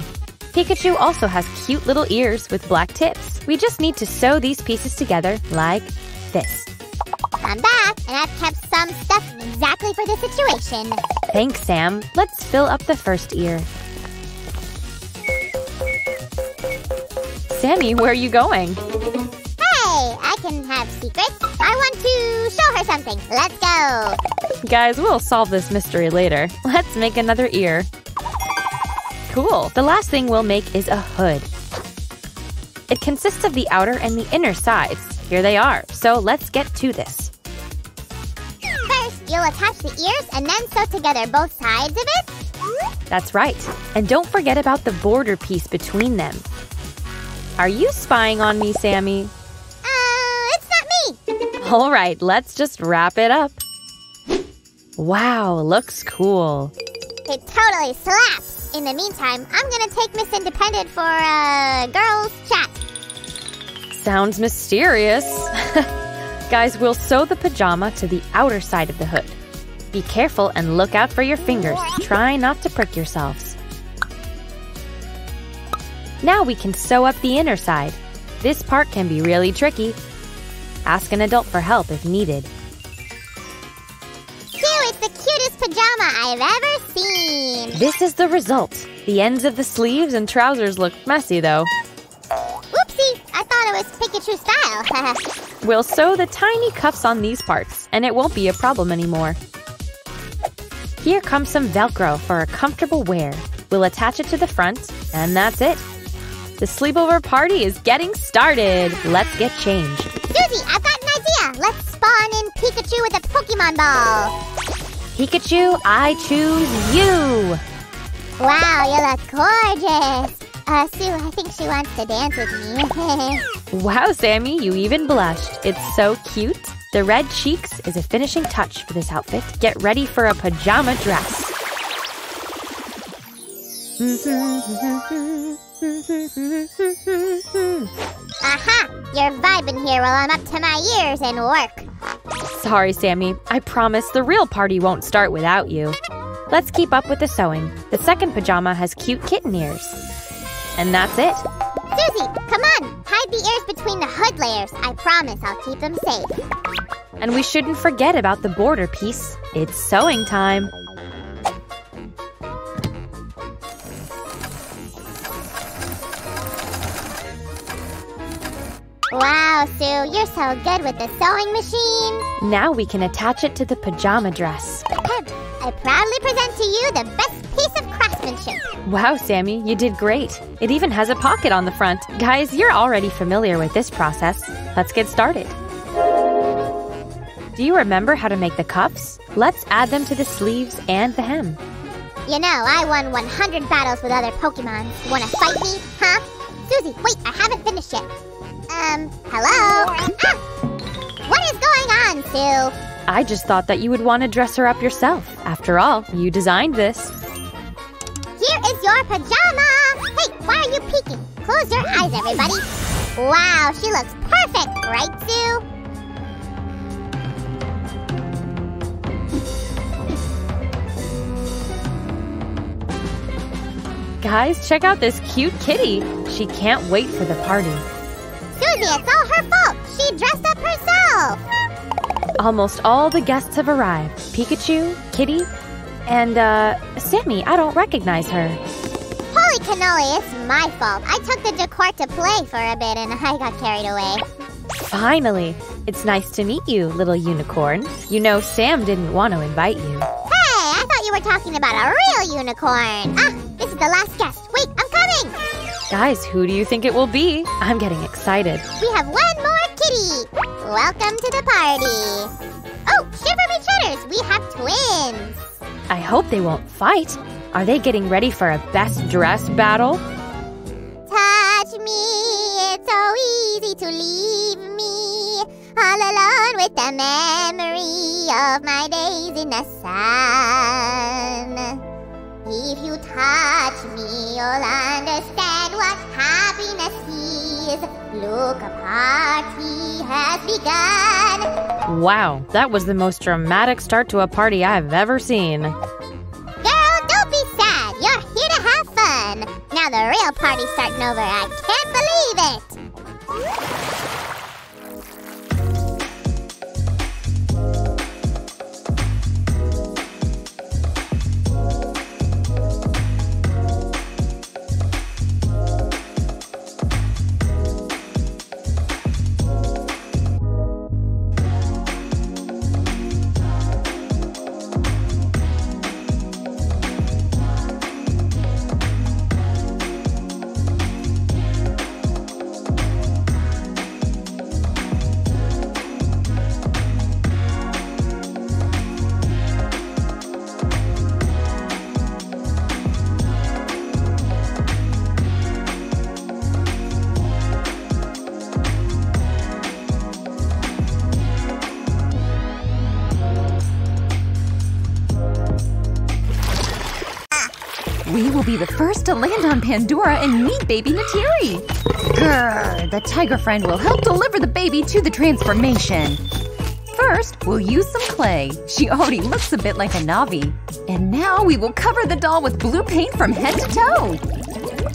Pikachu also has cute little ears with black tips. We just need to sew these pieces together like this. I'm back, and I've kept some stuff exactly for this situation. Thanks, Sam. Let's fill up the first ear. Sammy, where are you going? I can have secrets. I want to show her something. Let's go. Guys, we'll solve this mystery later. Let's make another ear. Cool. The last thing we'll make is a hood. It consists of the outer and the inner sides. Here they are. So let's get to this. First, you'll attach the ears and then sew together both sides of it. That's right. And don't forget about the border piece between them. Are you spying on me, Sammy? All right, let's just wrap it up. Wow, looks cool. It totally slaps. In the meantime, I'm gonna take Miss Independent for a girls' chat. Sounds mysterious. Guys, we'll sew the pajama to the outer side of the hood. Be careful and look out for your fingers. Try not to prick yourselves. Now we can sew up the inner side. This part can be really tricky. Ask an adult for help if needed. Phew, it's the cutest pajama I've ever seen. This is the result. The ends of the sleeves and trousers look messy though. Whoopsie, I thought it was Pikachu style. We'll sew the tiny cuffs on these parts, and it won't be a problem anymore. Here comes some Velcro for a comfortable wear. We'll attach it to the front, and that's it. The sleepover party is getting started. Let's get changed. Susie, I've got an idea. Let's spawn in Pikachu with a Pokemon ball. Pikachu, I choose you. Wow, you look gorgeous. Uh, Sue, I think she wants to dance with me. Wow, Sammy, you even blushed. It's so cute. The red cheeks is a finishing touch for this outfit. Get ready for a pajama dress. Aha! You're vibing here while I'm up to my ears in work. Sorry, Sammy. I promise the real party won't start without you. Let's keep up with the sewing. The second pajama has cute kitten ears. And that's it. Susie, come on! Hide the ears between the hood layers. I promise I'll keep them safe. And we shouldn't forget about the border piece. It's sewing time. Wow, Sue, you're so good with the sewing machine. Now we can attach it to the pajama dress. Ahem. I proudly present to you the best piece of craftsmanship. Wow, Sammy, you did great. It even has a pocket on the front. Guys, you're already familiar with this process. Let's get started. Do you remember how to make the cuffs? Let's add them to the sleeves and the hem. You know, I won 100 battles with other Pokemon. Wanna fight me, huh? Susie, wait, I haven't finished yet. Um, hello? Ah! What is going on, Sue? I just thought that you would want to dress her up yourself. After all, you designed this. Here is your pajama! Hey, why are you peeking? Close your eyes, everybody. Wow, she looks perfect, right, Sue? Guys, check out this cute kitty. She can't wait for the party. Susie, it's all her fault. She dressed up herself! Almost all the guests have arrived. Pikachu, Kitty, and, uh, Sammy. I don't recognize her. Holy cannoli, it's my fault. I took the decor to play for a bit and I got carried away. Finally! It's nice to meet you, little unicorn. You know, Sam didn't want to invite you. Hey, I thought you were talking about a real unicorn. Ah, this is the last guest. Wait, I'm coming! Guys, who do you think it will be? I'm getting excited. We have one more kitty. Welcome to the party. Oh, shiver me cheddars, we have twins. I hope they won't fight. Are they getting ready for a best dress battle? Touch me, it's so easy to leave me all alone with the memory of my days in the sun. If you touch me, you'll understand what happiness is. Look, a party has begun. Wow, that was the most dramatic start to a party I've ever seen. Girl, don't be sad. You're here to have fun. Now the real party's starting over. I can't believe it. On Pandora and meet baby Neytiri. Grrr, the tiger friend will help deliver the baby to the transformation. First, we'll use some clay. She already looks a bit like a Na'vi. And now we will cover the doll with blue paint from head to toe.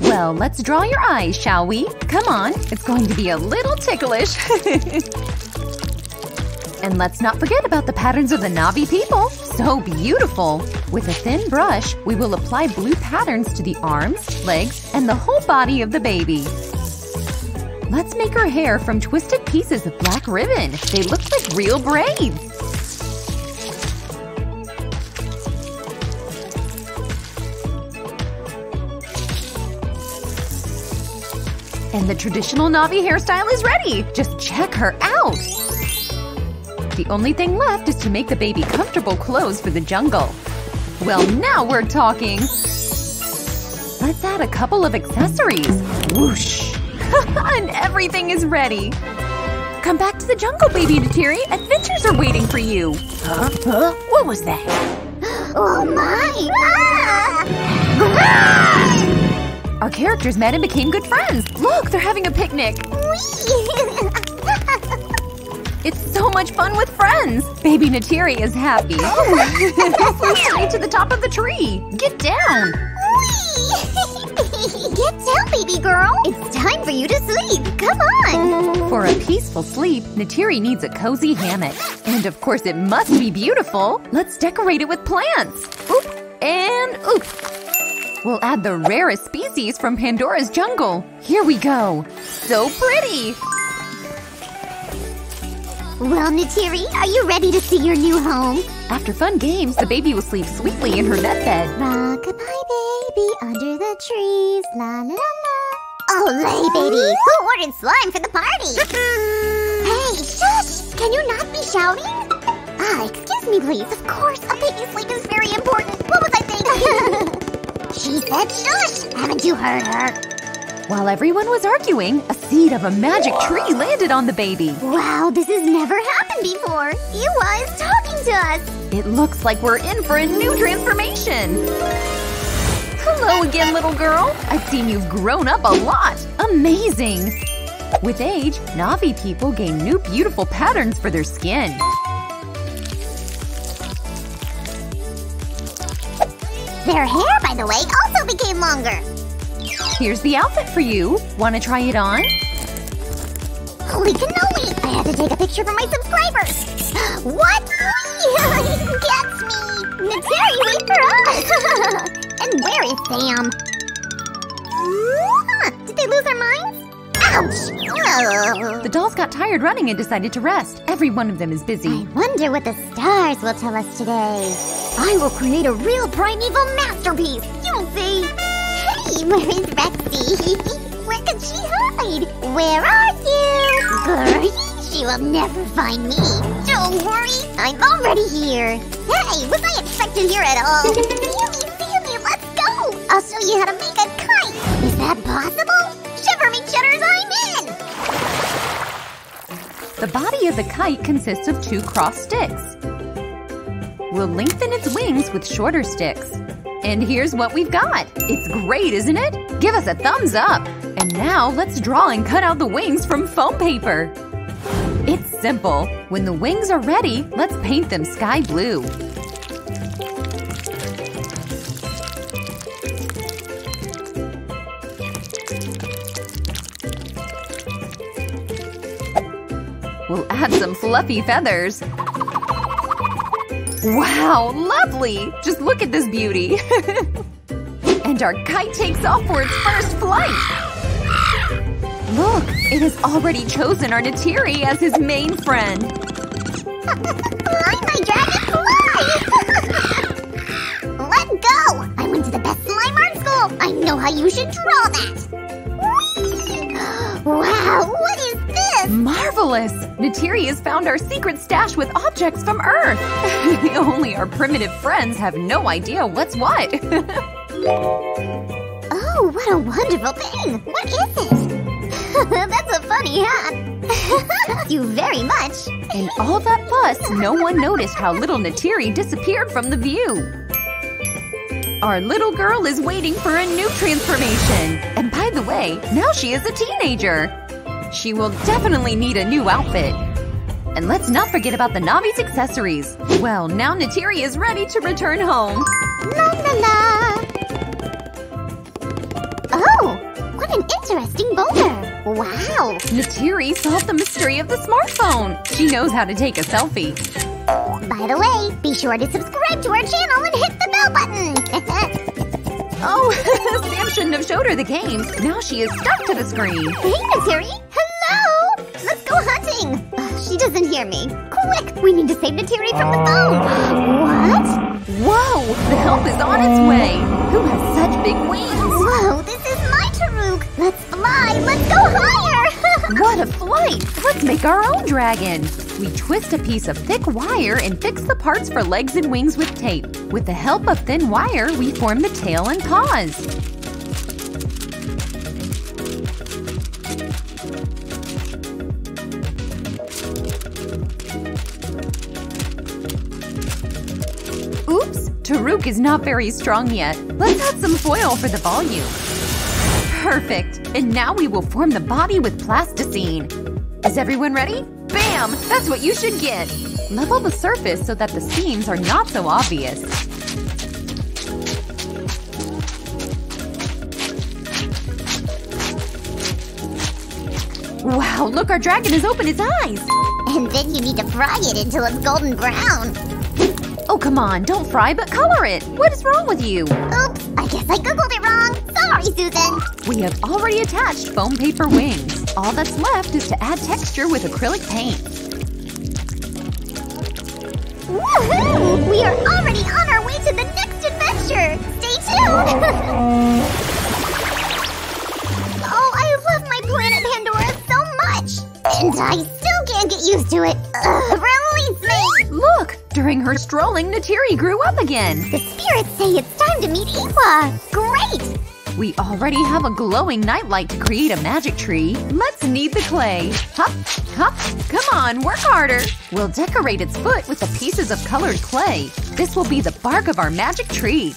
Well, let's draw your eyes, shall we? Come on, it's going to be a little ticklish. and let's not forget about the patterns of the Na'vi people. So beautiful! With a thin brush, we will apply blue patterns to the arms, legs, and the whole body of the baby. Let's make her hair from twisted pieces of black ribbon. They look like real braids. And the traditional Na'vi hairstyle is ready! Just check her out! The only thing left is to make the baby comfortable clothes for the jungle. Well, now we're talking! Let's add a couple of accessories. Whoosh! and everything is ready! Come back to the jungle, baby Neytiri! Adventures are waiting for you! Huh? Huh? What was that? Oh my! Ah! Our characters met and became good friends! Look, they're having a picnic! So much fun with friends! Baby Neytiri is happy. Oh. Flew straight to the top of the tree! Get down! Get down, baby girl. It's time for you to sleep. Come on. For a peaceful sleep, Neytiri needs a cozy hammock. And of course it must be beautiful! Let's decorate it with plants! Oop! And oop! We'll add the rarest species from Pandora's jungle. Here we go! So pretty! Well, Neytiri, are you ready to see your new home? After fun games, the baby will sleep sweetly in her nut bed. Rock-a-bye, baby, under the trees, la la la la. Oh, lay, baby, who ordered slime for the party? hey, shush! Can you not be shouting? Ah, excuse me, please. Of course, a baby's sleep is very important. What was I thinking? she said shush! Haven't you heard her? While everyone was arguing, a seed of a magic tree landed on the baby. Wow, this has never happened before. Eywa is talking to us. It looks like we're in for a new transformation. Hello again, little girl. I've seen you've grown up a lot. Amazing. With age, Na'vi people gain new beautiful patterns for their skin. Their hair, by the way, also became longer. Here's the outfit for you. Want to try it on? Holy cannoli! I had to take a picture for my subscribers! What? Gets me! Terry, wait for us! and where is Sam? Huh, did they lose their minds? Ouch! The dolls got tired running and decided to rest. Every one of them is busy. I wonder what the stars will tell us today. I will create a real primeval masterpiece. Where is Rexy? Where could she hide? Where are you? Girl, she will never find me. Don't worry, I'm already here. Hey, was I expected here at all? Sammy, Sammy, let's go. I'll show you how to make a kite. Is that possible? Shiver me cheddars, I'm in. The body of the kite consists of two cross sticks. We'll lengthen its wings with shorter sticks. And here's what we've got. It's great, isn't it? Give us a thumbs up. And now let's draw and cut out the wings from foam paper. It's simple. When the wings are ready, let's paint them sky blue. We'll add some fluffy feathers. Wow, lovely! Just look at this beauty. and our kite takes off for its first flight. Look, it has already chosen our Neytiri as his main friend. Fly, my dragon, fly! Let go! I went to the best slime art school. I know how you should draw that. Whee! Wow, what is? Marvelous! Neytiri has found our secret stash with objects from Earth. Only our primitive friends have no idea what's what. Oh, what a wonderful thing! What is it? That's a funny hat. Thank you very much. In all that fuss, no one noticed how little Neytiri disappeared from the view. Our little girl is waiting for a new transformation. And by the way, now she is a teenager. She will definitely need a new outfit. And let's not forget about the Na'vi's accessories. Well, now Neytiri is ready to return home. La la la. Oh, what an interesting boulder. Wow. Neytiri solved the mystery of the smartphone. She knows how to take a selfie. By the way, be sure to subscribe to our channel and hit the bell button. Oh, Sam shouldn't have showed her the game. Now she is stuck to the screen. hey, Neytiri. She doesn't hear me. Quick, we need to save Neytiri from the phone. What? Whoa, the help is on its way. Who has such big wings? Whoa, this is my Toruk. Let's fly. Let's go higher. What a flight! Let's make our own dragon! We twist a piece of thick wire and fix the parts for legs and wings with tape. With the help of thin wire, we form the tail and paws. Toruk is not very strong yet. Let's add some foil for the volume. Perfect! And now we will form the body with plasticine. Is everyone ready? Bam! That's what you should get! Level the surface so that the seams are not so obvious. Wow, look, our dragon has opened its eyes! and then you need to fry it until it's golden brown. Oh, come on, don't fry, but color it! What is wrong with you? Oops, I guess I googled it wrong. Sorry, Susan. We have already attached foam paper wings. All that's left is to add texture with acrylic paint. Woohoo! We are already on our way to the next adventure. Stay tuned. oh, I love my planet Pandora so much, and I still can't get used to it. Ugh, me! Look! During her strolling, Neytiri grew up again. The spirits say it's time to meet Eywa. Great! We already have a glowing nightlight to create a magic tree. Let's knead the clay. Hop, hop, come on, work harder. We'll decorate its foot with the pieces of colored clay. This will be the bark of our magic tree.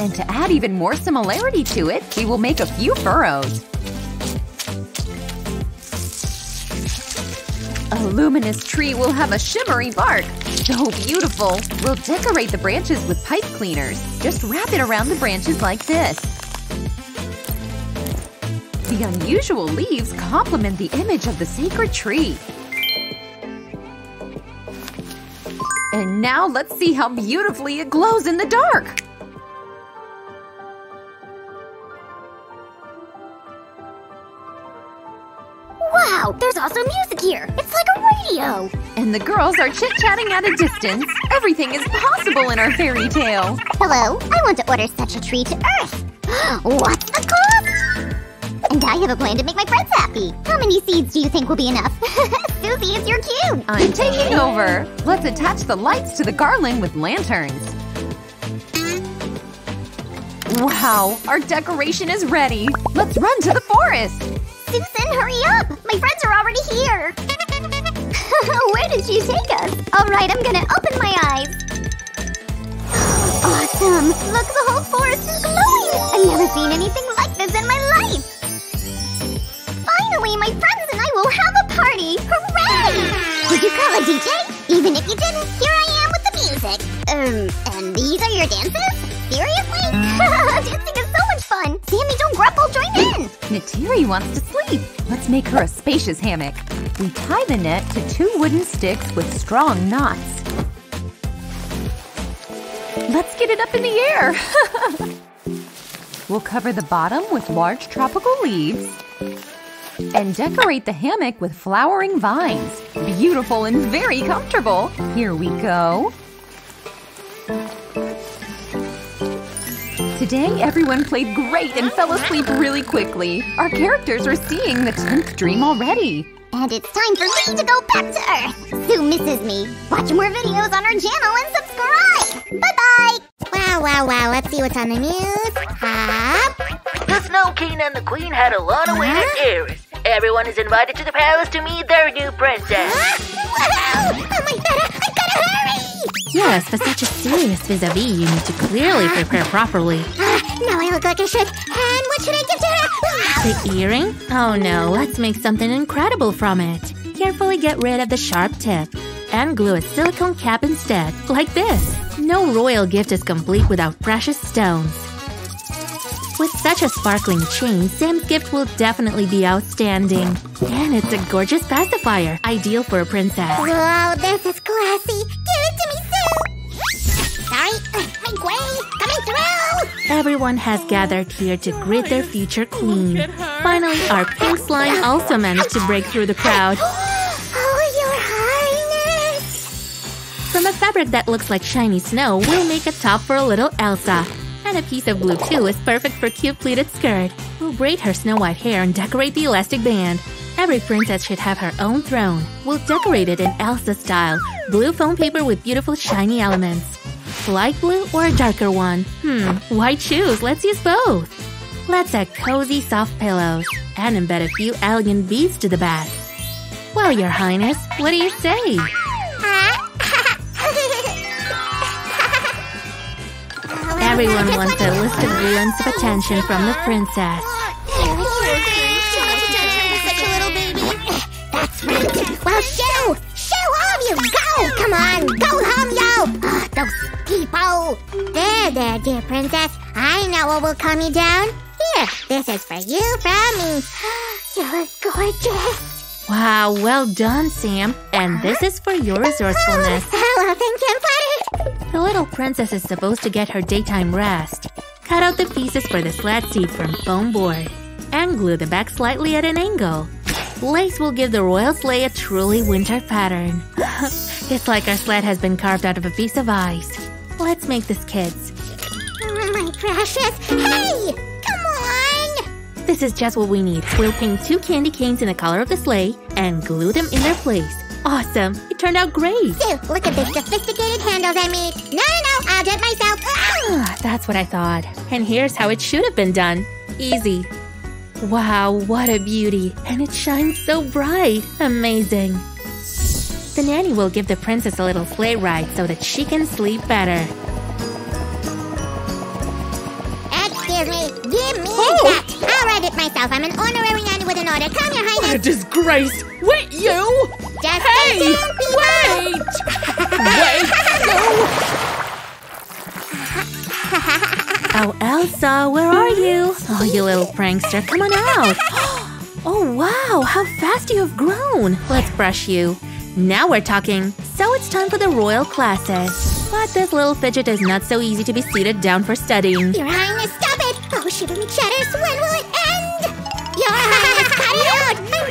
And to add even more similarity to it, we will make a few furrows. A luminous tree will have a shimmery bark. So beautiful! We'll decorate the branches with pipe cleaners. Just wrap it around the branches like this. The unusual leaves complement the image of the sacred tree. And now let's see how beautifully it glows in the dark! Wow, there's also music here. It's like a radio. And the girls are chit-chatting at a distance. Everything is possible in our fairy tale. Hello, I want to order such a tree to Earth. What's the cost? And I have a plan to make my friends happy. How many seeds do you think will be enough? Susie, it's your cue. I'm taking over. Let's attach the lights to the garland with lanterns. Wow, our decoration is ready. Let's run to the forest. Susan, hurry up! My friends are already here! Where did she take us? Alright, I'm gonna open my eyes. Awesome! Look, the whole forest is glowing! I've never seen anything like this in my life! Finally, my friends and I will have a party! Hooray! Did you call a DJ? Even if you didn't, here I am with the music. Um, and these are your dances? Seriously? In! Neytiri wants to sleep. Let's make her a spacious hammock. We tie the net to two wooden sticks with strong knots. Let's get it up in the air! we'll cover the bottom with large tropical leaves and decorate the hammock with flowering vines. Beautiful and very comfortable. Here we go. Today, everyone played great and fell asleep really quickly. Our characters are seeing the 10th dream already. And it's time for me to go back to Earth. Sue misses me. Watch more videos on our channel and subscribe. Bye-bye. Wow, wow, wow. Let's see what's on the news. Hop. The Snow King and the Queen had a long-awaited heiress. Everyone is invited to the palace to meet their new princess. Wow! Oh my god, I gotta hurry! Yes, for such a serious vis-a-vis, you need to clearly prepare properly. Uh, now I look like I should. And what should I give to her? The earring? Oh no, let's make something incredible from it. Carefully get rid of the sharp tip and glue a silicone cap instead, like this. No royal gift is complete without precious stones. With such a sparkling chain, Sam's gift will definitely be outstanding. And it's a gorgeous pacifier, ideal for a princess. Whoa, this is classy. Give it to me, Sue. Sorry, make way. Coming through. Everyone has gathered here to greet their future queen. Finally, our pink slime also managed to break through the crowd. Oh, your highness. From a fabric that looks like shiny snow, we'll make a top for a little Elsa. And a piece of blue too is perfect for cute pleated skirt. We'll braid her snow white hair and decorate the elastic band. Every princess should have her own throne. We'll decorate it in Elsa style. Blue foam paper with beautiful shiny elements. Light blue or a darker one? Hmm, why choose? Let's use both. Let's add cozy soft pillows and embed a few elegant beads to the back. Well, your highness, what do you say? Everyone wants a list of glance of attention from the princess. Well! Shoo, all of you, go! Come on, go those people. There, there, dear princess. I know what will calm you down. Here, this is for you from me. You look gorgeous. Wow, well done, Sam. And uh-huh. this is for your resourcefulness. Hello, thank you, Flutter. The little princess is supposed to get her daytime rest. Cut out the pieces for the slat seeds from foam board. And glue the back slightly at an angle. Lace will give the royal sleigh a truly winter pattern. it's like our sled has been carved out of a piece of ice. Let's make this kids. Oh, my precious. Hey! Come on! This is just what we need. We'll paint two candy canes in the color of the sleigh and glue them in their place. Awesome! It turned out great! Sue, look at this sophisticated handles I made. No, no, no, I'll do it myself. Ah, That's what I thought. And here's how it should have been done. Easy. Wow, what a beauty! And it shines so bright! Amazing! The nanny will give the princess a little sleigh ride so that she can sleep better. Excuse me, give me oh. that. I'll ride it myself. I'm an honorary nanny with an order. Come, your A highness. disgrace! Wait, you! Just Hey! stay tuned, people. Wait! Wait! No! Oh, Elsa, where are you? Oh, you little prankster, come on out. Oh, wow, how fast you have grown. Let's brush you. Now we're talking. So it's time for the royal classes. But this little fidget is not so easy to be seated down for studying. Your Highness, stop it! Oh, shiver me chatters, when will it end? Your Highness, cut it out! I'm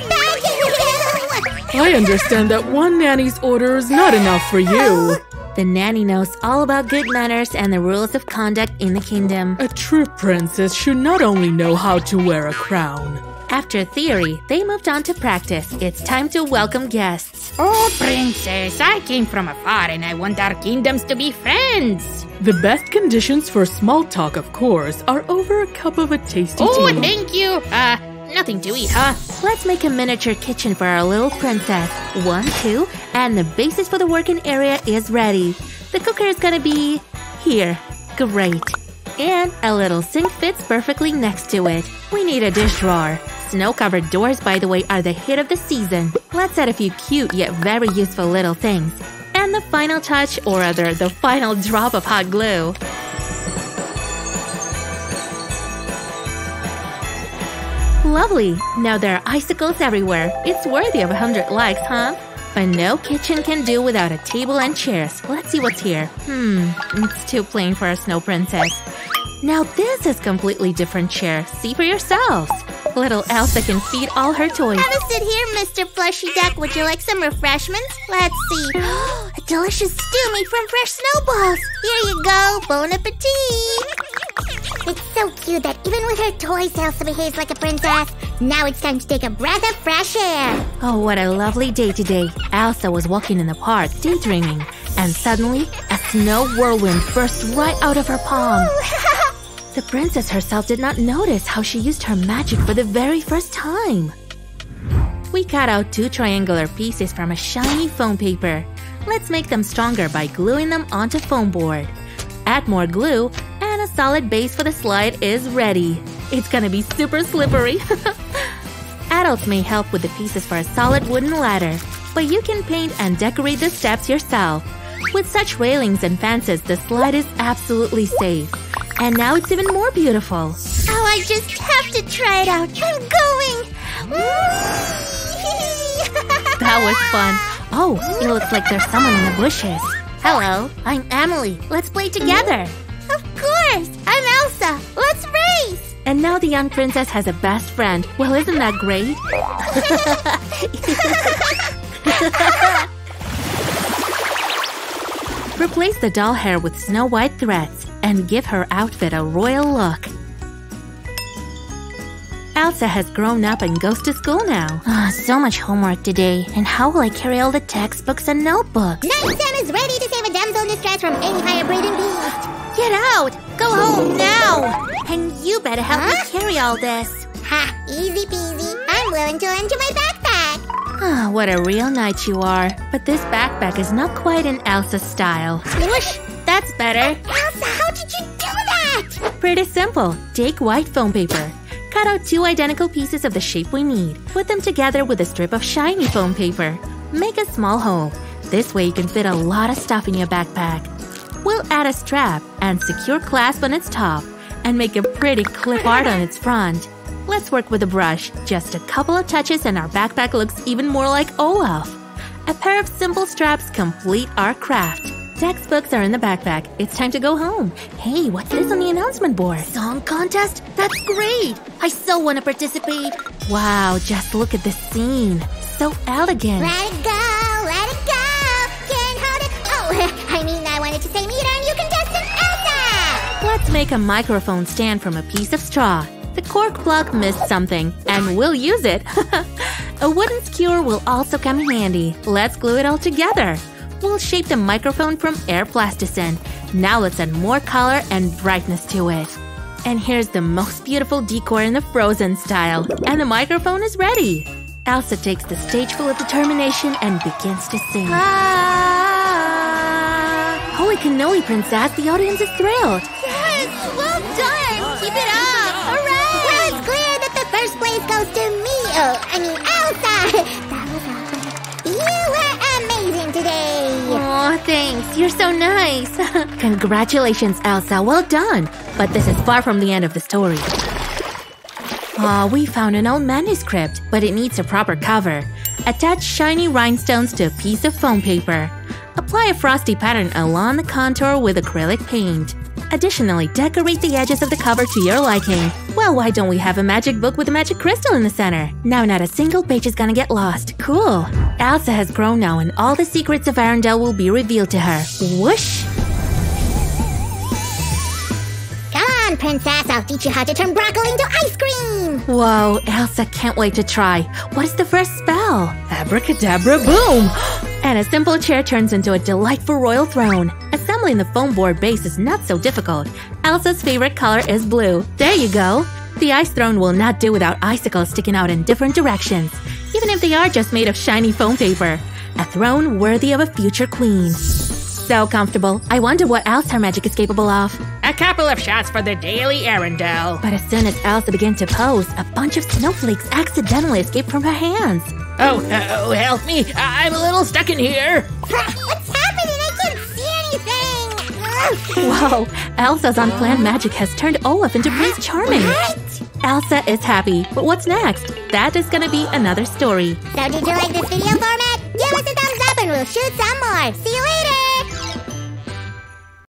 begging you! I understand that one nanny's order is not enough for you. The nanny knows all about good manners and the rules of conduct in the kingdom. A true princess should not only know how to wear a crown. After theory, they moved on to practice. It's time to welcome guests. Oh, princess, I came from afar and I want our kingdoms to be friends. The best conditions for small talk, of course, are over a cup of a tasty tea. Oh, thank you. Uh, nothing to eat, huh? Let's make a miniature kitchen for our little princess. One, two, and the basis for the working area is ready. The cooker is gonna be here. Great. And a little sink fits perfectly next to it. We need a dish drawer. Snow-covered doors, by the way, are the hit of the season. Let's add a few cute yet very useful little things. And the final touch, or rather, the final drop of hot glue. Lovely! Now there are icicles everywhere. It's worthy of a hundred likes, huh? But no kitchen can do without a table and chairs. Let's see what's here. Hmm, it's too plain for a snow princess. Now this is completely different chair. See for yourselves. Little Elsa can feed all her toys. Have a sit here, Mr. Fleshy Duck. Would you like some refreshments? Let's see. a delicious stew made from fresh snowballs. Here you go. Bon appetit. It's so cute that even with her toys, Elsa behaves like a princess. Now it's time to take a breath of fresh air. Oh, what a lovely day today. Elsa was walking in the park, daydreaming, and suddenly a snow whirlwind burst right out of her palm. The princess herself did not notice how she used her magic for the very first time. We cut out two triangular pieces from a shiny foam paper. Let's make them stronger by gluing them onto foam board. Add more glue, and a solid base for the slide is ready. It's gonna be super slippery. Adults may help with the pieces for a solid wooden ladder, but you can paint and decorate the steps yourself. With such railings and fences, the slide is absolutely safe. And now it's even more beautiful. Oh, I just have to try it out. I'm going. That was fun. Oh, it looks like there's someone in the bushes. Hello, I'm Emily. Let's play together. Of course. I'm Elsa. Let's race. And now the young princess has a best friend. Well, isn't that great? Replace the doll hair with snow white threads and give her outfit a royal look. Elsa has grown up and goes to school now. Ah, so much homework today. And how will I carry all the textbooks and notebooks? Knight Sam is ready to save a damsel in distress from any higher breeding beast. Get out. Go home now. And you better help Huh? me carry all this. Ha! Easy peasy. I'm willing to lend you my backpack. Ah, what a real knight you are. But this backpack is not quite in Elsa's style. Whoosh. That's better. Elsa, how did you do that? Pretty simple. Take white foam paper. Cut out two identical pieces of the shape we need. Put them together with a strip of shiny foam paper. Make a small hole. This way you can fit a lot of stuff in your backpack. We'll add a strap and secure clasp on its top and make a pretty clip art on its front. Let's work with a brush. Just a couple of touches and our backpack looks even more like Olaf. A pair of simple straps complete our craft. Textbooks are in the backpack. It's time to go home. Hey, what's this on the announcement board? Song contest? That's great. I so want to participate. Wow, just look at this scene. So elegant. Let it go, let it go. Can't hold it. Oh, I mean, I wanted to say meet our new contestant, Elsa. Let's make a microphone stand from a piece of straw. The cork plug missed something, and we'll use it. a wooden skewer will also come handy. Let's glue it all together. We'll shape the microphone from air plasticine. Now let's add more color and brightness to it. And here's the most beautiful decor in the Frozen style. And the microphone is ready. Elsa takes the stage full of determination and begins to sing. Ah. Holy cannoli, princess! The audience is thrilled. Oh, I mean, Elsa. That was awesome. You were amazing today. Aw, Thanks, you're so nice. Congratulations, Elsa, well done. But this is far from the end of the story. Aw, we found an old manuscript, but it needs a proper cover. Attach shiny rhinestones to a piece of foam paper. Apply a frosty pattern along the contour with acrylic paint. Additionally, decorate the edges of the cover to your liking. Well, why don't we have a magic book with a magic crystal in the center? Now not a single page is gonna get lost. Cool! Elsa has grown now and all the secrets of Arendelle will be revealed to her. Whoosh! Princess. I'll teach you how to turn broccoli into ice cream. Whoa, Elsa can't wait to try. What is the first spell? Abracadabra boom! And a simple chair turns into a delightful royal throne. Assembling the foam board base is not so difficult. Elsa's favorite color is blue. There you go. The ice throne will not do without icicles sticking out in different directions, even if they are just made of shiny foam paper. A throne worthy of a future queen. So comfortable. I wonder what else her magic is capable of. A couple of shots for the Daily Arendelle. But as soon as Elsa began to pose, a bunch of snowflakes accidentally escaped from her hands. Oh, oh, help me. I- I'm a little stuck in here. What's happening? I can't see anything. Whoa, Elsa's unplanned magic has turned Olaf into Prince Charming. What? Elsa is happy, but what's next? That is gonna be another story. So did you like this video format? Give us a thumbs up and we'll shoot some more. See you later.